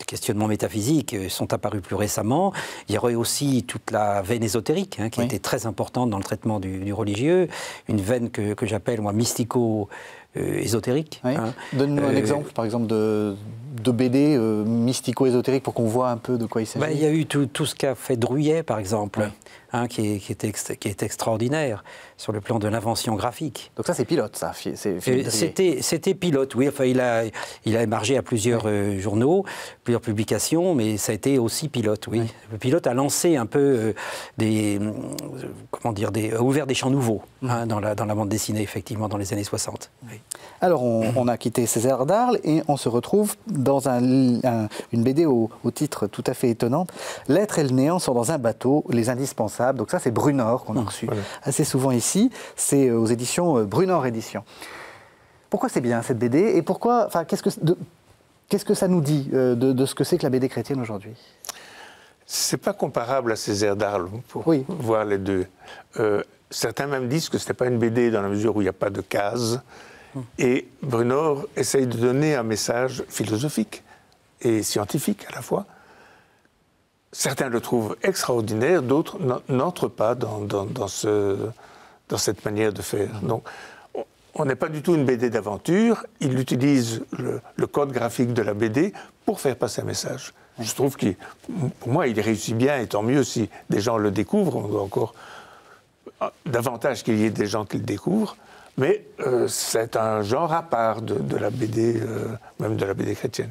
C: de questionnements métaphysiques euh, sont apparus plus récemment. Il y aurait aussi toute la veine ésotérique, hein, qui était très importante dans le traitement du, du religieux. Une veine que, que j'appelle, moi, mystique mystico-ésotérique.
A: Hein. Donne-nous un euh, exemple, par exemple, de, de BD euh, mystico-ésotérique pour qu'on voit un peu de quoi il s'agit.
C: Bah, il y a eu tout, tout ce qu'a fait Druyet, par exemple. Hein, qui, est, qui, est qui, est, extraordinaire sur le plan de l'invention graphique.
A: Donc ça, c'est pilote, ça
C: C'était pilote, oui. Enfin, il a, il a émargé à plusieurs euh, journaux, plusieurs publications, mais ça a été aussi pilote, oui. Le pilote a lancé un peu euh, des... Euh, comment dire des, a ouvert des champs nouveaux mmh. hein, dans, la, dans la bande dessinée, effectivement, dans les années 60.
A: Alors, on, a quitté Césaire d'Arles et on se retrouve dans un, une BD au, au, titre tout à fait étonnant. L'être et le néant sont dans un bateau, les indispensables donc ça, c'est Brunor qu'on a mmh, reçu assez souvent ici. C'est euh, aux éditions euh, Brunor Éditions. Pourquoi c'est bien cette BD et pourquoi, enfin, qu'est-ce que, qu'est-ce que ça nous dit euh, de, ce que c'est que la BD chrétienne aujourd'hui?
B: C'est pas comparable à Césaire d'Arles pour voir les deux. certains même disent que ce n'était pas une BD dans la mesure où il n'y a pas de cases. Mmh. Et Brunor essaye de donner un message philosophique et scientifique à la fois. Certains le trouvent extraordinaire, d'autres n'entrent pas dans, dans, ce, dans, cette manière de faire. Donc, on n'est pas du tout une BD d'aventure. Il utilise le, code graphique de la BD pour faire passer un message. Je trouve qu'il, pour moi, il réussit bien, et tant mieux si des gens le découvrent. On doit encore ah, davantage qu'il y ait des gens qui le découvrent. Mais euh, c'est un genre à part de, la BD, euh, même de la BD chrétienne.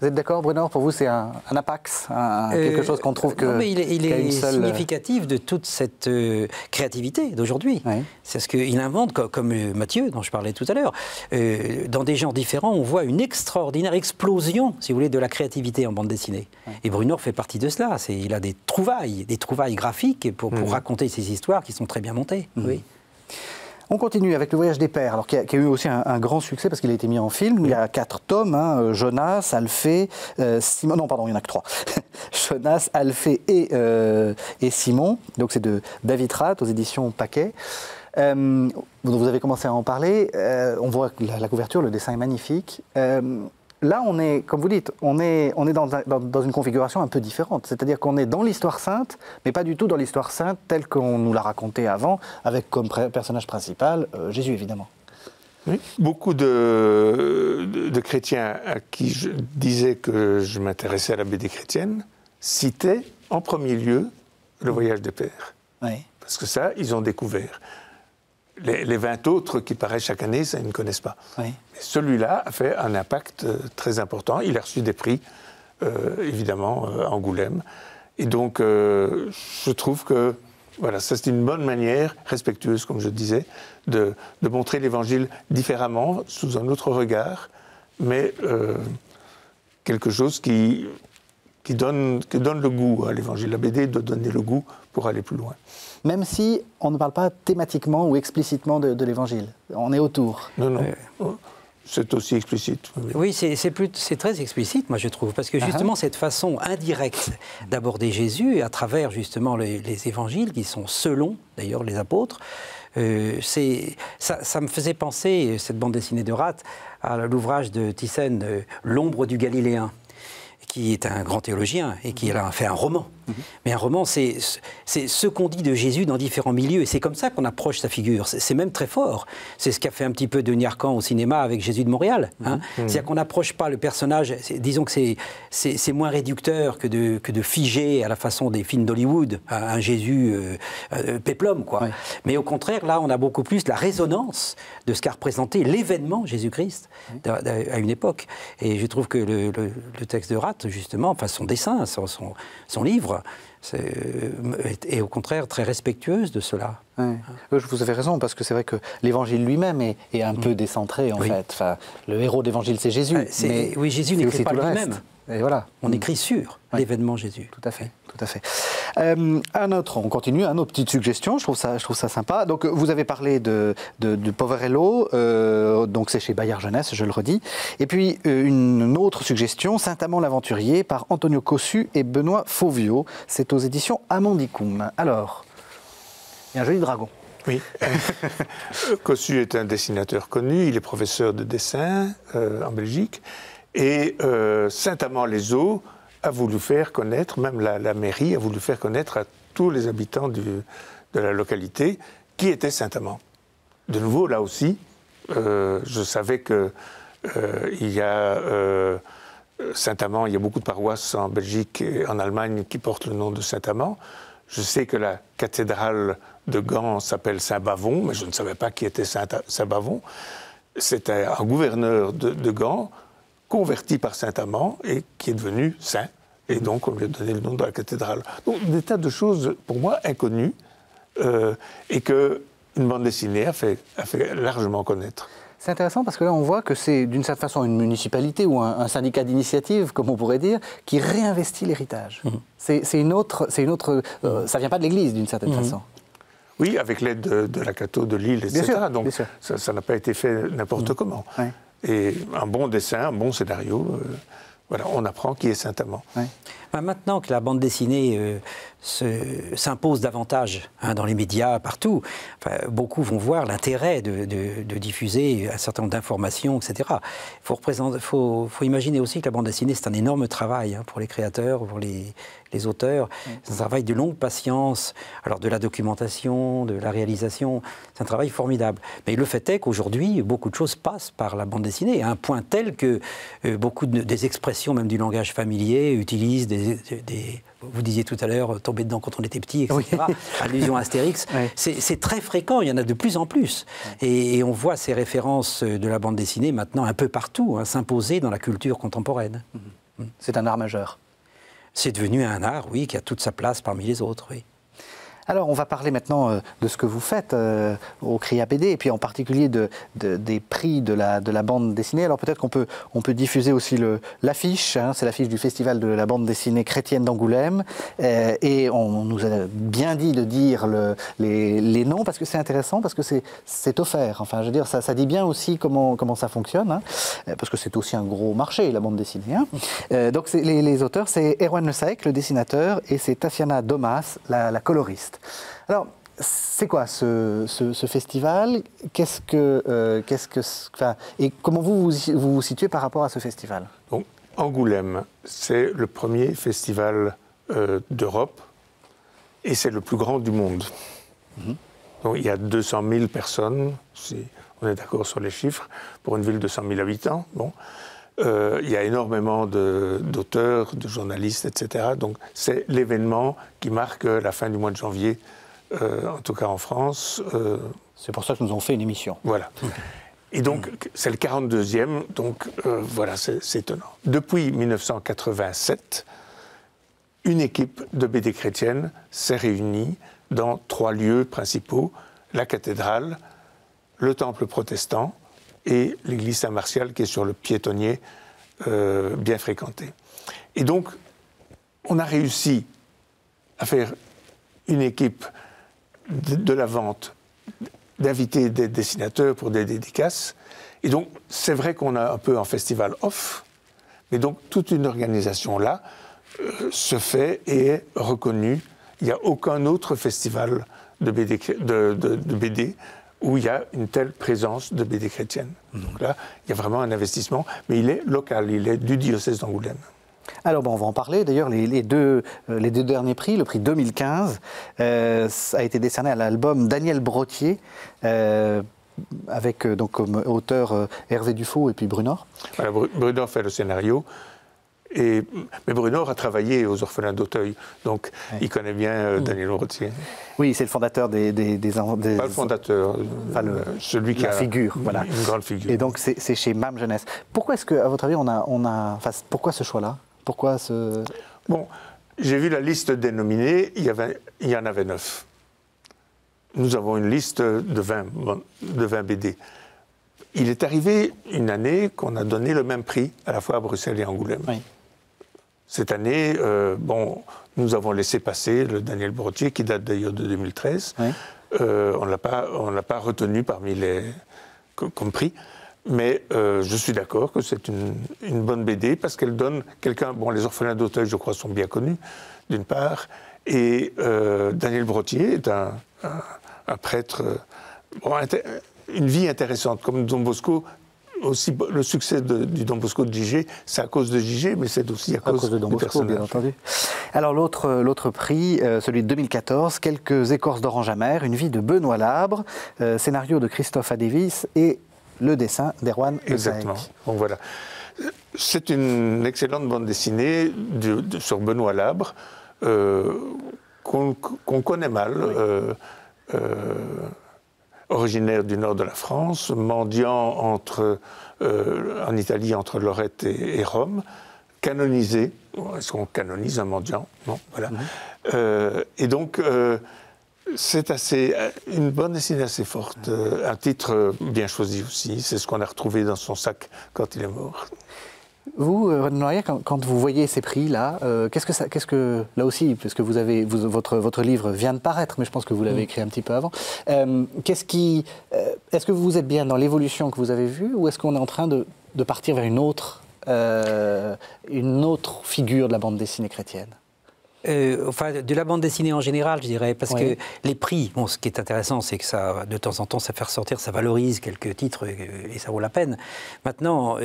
A: Vous êtes d'accord, Bruno? Pour vous, c'est un, apax, quelque euh, chose qu'on trouve que.
C: Non, mais il, est, significatif de toute cette euh, créativité d'aujourd'hui. C'est ce qu'il invente, comme, euh, Mathieu, dont je parlais tout à l'heure. dans des genres différents, on voit une extraordinaire explosion, si vous voulez, de la créativité en bande dessinée. Et Bruno fait partie de cela. Il a des trouvailles, des trouvailles graphiques pour, pour mmh. raconter ces histoires qui sont très bien montées. Mmh. Oui.
A: On continue avec Le Voyage des Pères, alors qui a, eu aussi un, grand succès parce qu'il a été mis en film. Il y a quatre tomes hein, euh, Jonas, Alphée, euh, Simon. Non, pardon, il n'y en a que trois. Jonas, Alphée et, euh, et Simon. Donc c'est de David Rath aux éditions Paquet. vous avez commencé à en parler. on voit la, la, couverture, le dessin est magnifique. Là, on est, comme vous dites, on est, on est dans, dans, une configuration un peu différente. C'est-à-dire qu'on est dans l'histoire sainte, mais pas du tout dans l'histoire sainte telle qu'on nous l'a racontée avant, avec comme personnage principal euh, Jésus, évidemment.
B: Oui. Beaucoup de, de, chrétiens à qui je disais que je m'intéressais à la BD chrétienne citaient en premier lieu le voyage des pères. Oui. Parce que ça, ils ont découvert les, 20 autres qui paraissent chaque année, ça, ils ne connaissent pas. Celui-là a fait un impact euh, très important. Il a reçu des prix, euh, évidemment, à euh, Angoulême. Et donc, je trouve que voilà, ça c'est une bonne manière, respectueuse, comme je disais, de, montrer l'Évangile différemment, sous un autre regard, mais quelque chose qui, qui, donne, qui donne le goût à l'Évangile. La BD doit donner le goût pour aller plus loin
A: même si on ne parle pas thématiquement ou explicitement de, l'Évangile. On est autour.
B: Non, non. C'est aussi explicite.
C: Oui, c'est très explicite, moi je trouve, parce que ah justement cette façon indirecte d'aborder Jésus à travers justement les, évangiles qui sont selon d'ailleurs les apôtres, euh, ça, ça, me faisait penser cette bande dessinée de Rat à l'ouvrage de Thyssen, euh, L'ombre du Galiléen, qui est un grand théologien et qui a fait un roman mais un roman, c'est ce qu'on dit de Jésus dans différents milieux. Et c'est comme ça qu'on approche sa figure. C'est même très fort. C'est ce qu'a fait un petit peu Denis Arcand au cinéma avec Jésus de Montréal. Hein. Mhm. C'est-à-dire qu'on n'approche pas le personnage. Disons que c'est moins réducteur que de, que de figer à la façon des films d'Hollywood un Jésus euh, euh, péplum. Quoi. Mais au contraire, là, on a beaucoup plus la résonance de ce qu'a représenté l'événement Jésus-Christ à une époque. Et je trouve que le, texte de Rat, justement, enfin son dessin, son, son livre, est, euh, au contraire très respectueuse de cela.
A: Euh, vous avez raison, parce que c'est vrai que l'évangile lui-même est, un mm. peu décentré, en fait. Enfin, le héros de l'évangile, c'est Jésus.
C: Mais oui, Jésus n'écrit pas lui-même.
A: Et voilà.
C: On écrit sur l'événement Jésus.
A: Tout à fait, tout à fait. Euh, un autre, on continue, un autre petite suggestion, je trouve ça, je trouve ça sympa. Donc, vous avez parlé de, de, de Poverello, euh, donc c'est chez Bayard Jeunesse, je le redis. Et puis, euh, une autre suggestion, Saint-Amand l'Aventurier, par Antonio Cossu et Benoît Fauvio. C'est aux éditions Amandicum. Alors, il y a un joli dragon.
B: Oui. Cossu est un dessinateur connu, il est professeur de dessin en Belgique. Et Saint-Amand-les-Eaux a voulu faire connaître, même la, mairie a voulu faire connaître à tous les habitants de la localité qui était Saint-Amand. De nouveau, là aussi, euh, je savais que euh, y a euh, Saint-Amand, il y a beaucoup de paroisses en Belgique et en Allemagne qui portent le nom de Saint-Amand. Je sais que la cathédrale de Gand s'appelle Saint-Bavon, mais je ne savais pas qui était Saint-Bavon. C'était un gouverneur de Gand converti par Saint-Amand et qui est devenu saint. Et donc, on lui a donné le nom de la cathédrale. Donc, des tas de choses, pour moi, inconnues, euh, et qu'une bande dessinée a fait, a fait largement connaître.
A: C'est intéressant parce que là, on voit que c'est d'une certaine façon une municipalité ou un, syndicat d'initiative, comme on pourrait dire, qui réinvestit l'héritage. Mmh. C'est une autre. Une autre euh, ça ne vient pas de l'Église, d'une certaine mmh. façon.
B: Oui, avec l'aide de, la Cato de Lille, etc. Donc, ça n'a pas été fait n'importe mmh. comment. Et un bon dessin, un bon scénario, euh, voilà, on apprend qui est Saint-Amand.
C: Maintenant que la bande dessinée euh, s'impose davantage hein, dans les médias, partout, beaucoup vont voir l'intérêt de, diffuser un certain nombre d'informations, etc. Il faut, faut, imaginer aussi que la bande dessinée, c'est un énorme travail hein, pour les créateurs, pour les, les auteurs. C'est un travail de longue patience, alors de la documentation, de la réalisation, c'est un travail formidable. Mais le fait est qu'aujourd'hui, beaucoup de choses passent par la bande dessinée, à un point tel que euh, beaucoup des expressions, même du langage familier, utilisent des, vous disiez tout à l'heure, tomber dedans quand on était petit, etc. Allusion à Astérix. C'est très fréquent, il y en a de plus en plus. Et, on voit ces références de la bande dessinée maintenant un peu partout hein, s'imposer dans la culture contemporaine.
A: Mhm. C'est un art majeur
C: c'est devenu un art, oui, qui a toute sa place parmi les autres, oui.
A: Alors, on va parler maintenant euh, de ce que vous faites euh, au CRIA BD, et puis en particulier de, des prix de la, de la, bande dessinée. Alors, peut-être qu'on peut, on peut diffuser aussi l'affiche. Hein, c'est l'affiche du Festival de la bande dessinée chrétienne d'Angoulême. Euh, et on nous a bien dit de dire le, les, les, noms, parce que c'est intéressant, parce que c'est offert. Enfin, je veux dire, ça, ça dit bien aussi comment, comment ça fonctionne, hein, parce que c'est aussi un gros marché, la bande dessinée. Hein. donc, les, les, auteurs, c'est Erwan Le Saek, le dessinateur, et c'est Tatiana Domas, la, la coloriste. Alors, c'est quoi ce, festival? Qu'est-ce que, euh, qu'est-ce que, et comment vous, vous, vous situez par rapport à ce festival?
B: Donc, Angoulême, c'est le premier festival euh, d'Europe et c'est le plus grand du monde. Mhm. Donc, il y a 200 000 personnes, si on est d'accord sur les chiffres, pour une ville de 100 000 habitants. Bon. Euh, il y a énormément d'auteurs, de, journalistes, etc. Donc c'est l'événement qui marque la fin du mois de janvier, euh, en tout cas en France.
A: Euh, c'est pour ça que nous avons fait une émission.
B: Voilà. Et donc, c'est le 42e, donc voilà, c'est étonnant. Depuis 1987, une équipe de BD chrétienne s'est réunie dans trois lieux principaux la cathédrale, le temple protestant et l'église Saint-Martial qui est sur le piétonnier euh, bien fréquenté. Et donc, on a réussi à faire une équipe de, la vente, d'inviter des dessinateurs pour des dédicaces. Et donc, c'est vrai qu'on a un peu un festival off, mais donc toute une organisation là euh, se fait et est reconnue. Il n'y a aucun autre festival de de BD où il y a une telle présence de BD chrétienne. Donc là, il y a vraiment un investissement, mais il est local, il est du diocèse d'Angoulême.
A: Alors, bon, on va en parler. D'ailleurs, les, deux, euh, les deux derniers prix, le prix 2015, euh, a été décerné à l'album Daniel Brottier, euh, avec donc comme auteur Hervé Dufaux et puis Brunor.
B: Voilà, Brunor fait le scénario, et, mais Bruno a travaillé aux orphelins d'Auteuil, donc il connaît bien euh, mm. Daniel Rotier.
A: Oui, c'est le fondateur des, des,
B: des, Pas le fondateur, enfin, le, celui qui
A: la
B: a
A: figure, voilà.
B: une grande figure.
A: Et donc c'est chez MAM Jeunesse. Pourquoi est-ce que, à votre avis, on a, on a, enfin, pourquoi ce choix-là? Pourquoi ce
B: Bon, j'ai vu la liste des nominés, il y, avait, il y en avait neuf. Nous avons une liste de 20, de 20 BD. Il est arrivé une année qu'on a donné le même prix à la fois à Bruxelles et à Angoulême. Oui. Cette année, bon, nous avons laissé passer le Daniel Brottier, qui date d'ailleurs de 2013. on ne l'a pas, retenu parmi les compris. Mais je suis d'accord que c'est une, bonne BD parce qu'elle donne quelqu'un. Bon, les orphelins d'Auteuil, je crois, sont bien connus, d'une part. Et Daniel Brottier est un, prêtre. une vie intéressante, comme Don Bosco aussi le succès du Don Bosco de Gigé, c'est à cause de Gigé, mais c'est aussi à, cause, de Don Bosco, bien entendu.
A: Alors l'autre, l'autre prix, euh, celui de 2014, Quelques écorces d'orange amère, une vie de Benoît Labre, euh, scénario de Christophe Adévis et le dessin d'Erwan
B: Exactement. Donc voilà. C'est une excellente bande dessinée sur Benoît Labre, euh, qu'on, connaît mal originaire du nord de la France, mendiant entre, euh, en Italie entre Lorette et, Rome, canonisé. Est-ce qu'on canonise un mendiant? Non, voilà. Mhm. Euh, et donc, euh, c'est assez, une bonne dessinée assez forte, un titre bien choisi aussi. C'est ce qu'on a retrouvé dans son sac quand il est mort.
A: Vous, euh, René quand, quand, vous voyez ces prix-là, euh, qu'est-ce que ça, qu'est-ce que, là aussi, parce que vous avez, votre, votre livre vient de paraître, mais je pense que vous l'avez mm. écrit un petit peu avant, euh, qu'est-ce qui, est-ce que vous êtes bien dans l'évolution que vous avez vue, ou est-ce qu'on est en train de, de partir vers une autre, une autre figure de la bande dessinée chrétienne?
C: Euh, enfin, de la bande dessinée en général, je dirais, parce que les prix, bon, ce qui est intéressant, c'est que ça, de temps en temps, ça fait ressortir, ça valorise quelques titres et, ça vaut la peine. Maintenant,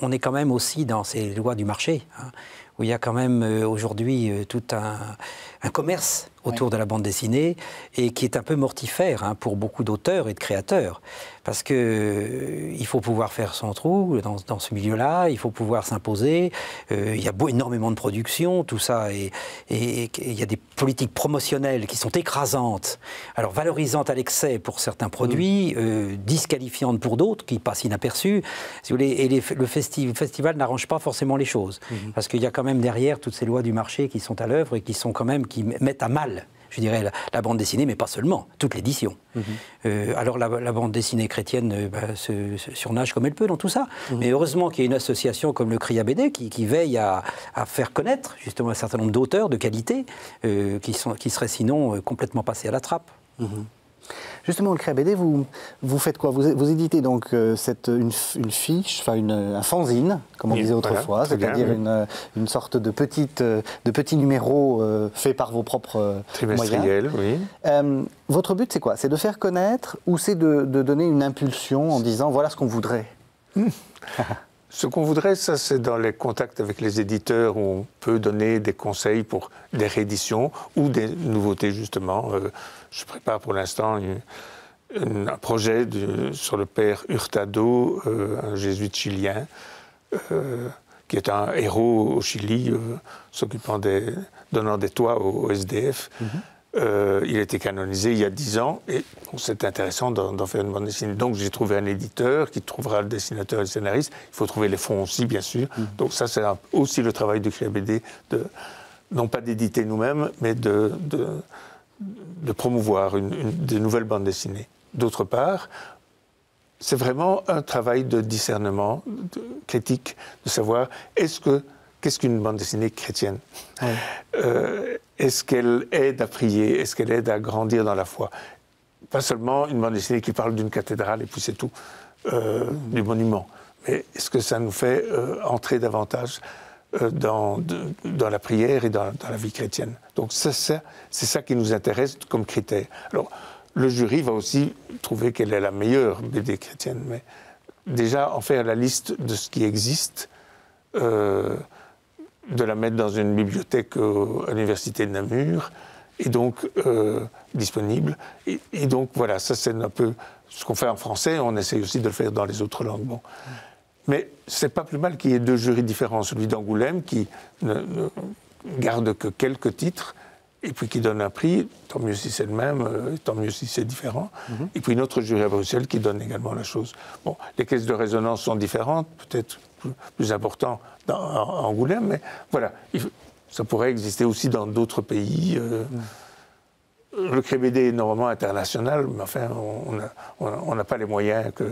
C: on est quand même aussi dans ces lois du marché, hein, où il y a quand même euh, aujourd'hui euh, tout un, un commerce autour de la bande dessinée et qui est un peu mortifère hein, pour beaucoup d'auteurs et de créateurs. Parce qu'il euh, il faut pouvoir faire son trou dans, dans ce milieu-là, il faut pouvoir s'imposer. Euh, il y a beau, énormément de production, tout ça, et, et, il y a des politiques promotionnelles qui sont écrasantes, alors valorisantes à l'excès pour certains produits, euh, disqualifiantes pour d'autres, qui passent inaperçus. Si vous voulez, et le, festival n'arrange pas forcément les choses, mm-hmm. parce qu'il y a quand même derrière toutes ces lois du marché qui sont à l'œuvre et qui sont quand même qui mettent à mal je dirais, la, bande dessinée, mais pas seulement, toute l'édition. Mhm. Euh, alors la, bande dessinée chrétienne euh, bah, se, surnage comme elle peut dans tout ça. Mhm. Mais heureusement qu'il y a une association comme le CRIA BD qui, veille à, faire connaître justement un certain nombre d'auteurs de qualité euh, qui, sont, qui seraient sinon complètement passés à la trappe. Mhm.
A: Justement, le BD, vous, vous faites quoi? Vous, vous, éditez donc euh, cette, une, fiche, enfin un fanzine, comme on disait autrefois, c'est-à-dire une, une, sorte de, petite, de petit numéro euh, fait par vos propres
B: Trimestriel, oui.
A: Euh, votre but, c'est quoi? C'est de faire connaître ou c'est de, de, donner une impulsion en disant voilà ce qu'on voudrait?
B: Ce qu'on voudrait, ça, c'est dans les contacts avec les éditeurs où on peut donner des conseils pour des rééditions ou des nouveautés, justement. Euh, je prépare pour l'instant un projet sur le père Hurtado, euh, un jésuite chilien, euh, qui est un héros au Chili, s'occupant des, donnant des toits au, SDF. Mhm. Euh, il a été canonisé il y a dix ans et c'est intéressant d'en faire une bande dessinée. Donc j'ai trouvé un éditeur qui trouvera le dessinateur et le scénariste. Il faut trouver les fonds aussi, bien sûr. Mm. Donc ça, c'est aussi le travail de Créa BD, de, non pas d'éditer nous-mêmes, mais de, de, promouvoir une, des nouvelles bandes dessinées. D'autre part, c'est vraiment un travail de discernement, de critique, de savoir est-ce que qu'est-ce qu'une bande dessinée chrétienne? Euh, Est-ce qu'elle aide à prier? Est-ce qu'elle aide à grandir dans la foi? Pas seulement une bande dessinée qui parle d'une cathédrale et puis c'est tout, euh, du monument. Mais est-ce que ça nous fait euh, entrer davantage dans, dans, la prière et dans, la vie chrétienne? Donc c'est ça, ça qui nous intéresse comme critère. Alors, le jury va aussi trouver quelle est la meilleure BD chrétienne, mais déjà en faire la liste de ce qui existe, de la mettre dans une bibliothèque à l'université de Namur, et donc euh, disponible. Et, donc voilà, ça c'est un peu ce qu'on fait en français, on essaie aussi de le faire dans les autres langues. Bon. Mais c'est pas plus mal qu'il y ait deux jurys différents, celui d'Angoulême qui ne, garde que quelques titres, et puis qui donne un prix, tant mieux si c'est le même, euh, tant mieux si c'est différent. Mhm. Et puis une autre jury à Bruxelles qui donne également la chose. Bon, les caisses de résonance sont différentes, peut-être plus important dans, Angoulême, mais voilà, ça pourrait exister aussi dans d'autres pays. Euh, le CRBD est normalement international, mais enfin, on n'a pas les moyens que,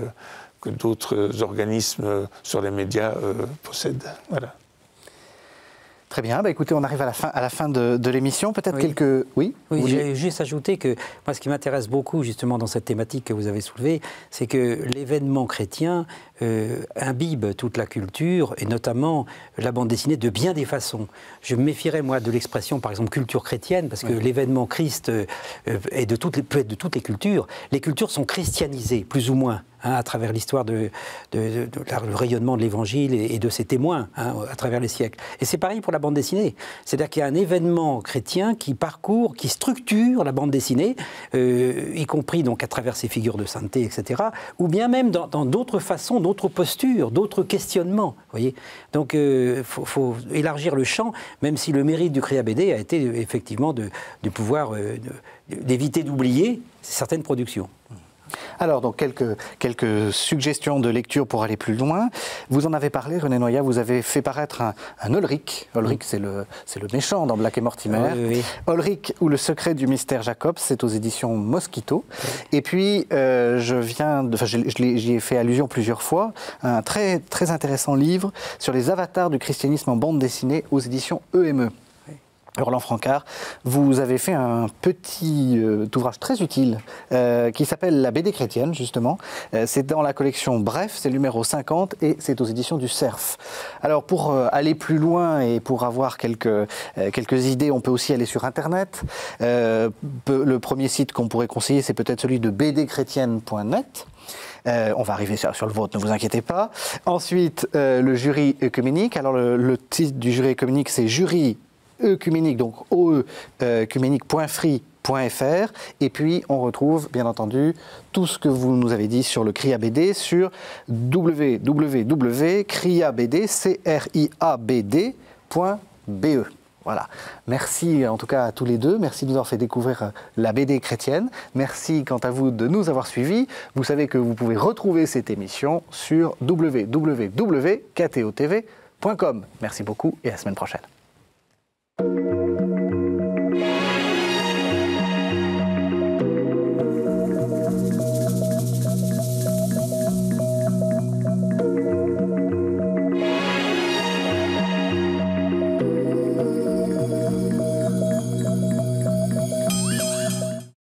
B: que d'autres organismes sur les médias euh, possèdent. Voilà.
A: Très bien. Bah, écoutez, on arrive à la fin, à la fin de, l'émission. Peut-être quelques.
C: Oui. Oui. J'ai juste ajouté que moi, ce qui m'intéresse beaucoup justement dans cette thématique que vous avez soulevée, c'est que l'événement chrétien euh, imbibe toute la culture et notamment la bande dessinée de bien des façons. Je me méfierais moi de l'expression, par exemple, culture chrétienne, parce que l'événement Christ euh, est de toutes les, peut être de toutes les cultures. Les cultures sont christianisées, plus ou moins. Hein, à travers l'histoire de, le rayonnement de l'Évangile et, de ses témoins hein, à travers les siècles. Et c'est pareil pour la bande dessinée. C'est-à-dire qu'il y a un événement chrétien qui parcourt, qui structure la bande dessinée, euh, y compris donc à travers ses figures de sainteté, etc., ou bien même dans d'autres façons, d'autres postures, d'autres questionnements. Donc il euh, faut, élargir le champ, même si le mérite du BD a été effectivement de, pouvoir euh, d'éviter d'oublier certaines productions.
A: Alors, donc, quelques, quelques suggestions de lecture pour aller plus loin. Vous en avez parlé, René Noya, vous avez fait paraître un, un Ulrich. Ulrich, c'est le, le méchant dans Black et Mortimer. Oui, Ulrich ou le secret du mystère Jacob, c'est aux éditions Mosquito. Et puis, euh, je viens, enfin, j'y ai fait allusion plusieurs fois, un très, très intéressant livre sur les avatars du christianisme en bande dessinée aux éditions EME. Roland Francard, vous avez fait un petit euh, ouvrage très utile euh, qui s'appelle La BD chrétienne, justement. Euh, c'est dans la collection Bref, c'est le numéro 50 et c'est aux éditions du CERF. Alors, pour aller plus loin et pour avoir quelques, quelques idées, on peut aussi aller sur Internet. le premier site qu'on pourrait conseiller, c'est peut-être celui de bdchrétienne.net. on va arriver sur, le vôtre, ne vous inquiétez pas. Ensuite, le jury œcuménique. Alors, le, le titre du jury œcuménique, c'est Jury œcuménique, donc oe-free.fr. Et puis, on retrouve, bien entendu, tout ce que vous nous avez dit sur le CRIABD sur www.criabd.be. Voilà. Merci en tout cas à tous les deux. Merci de nous avoir fait découvrir la BD chrétienne. Merci quant à vous de nous avoir suivis. Vous savez que vous pouvez retrouver cette émission sur www.ktotv.com. Merci beaucoup et à la semaine prochaine. Thank you.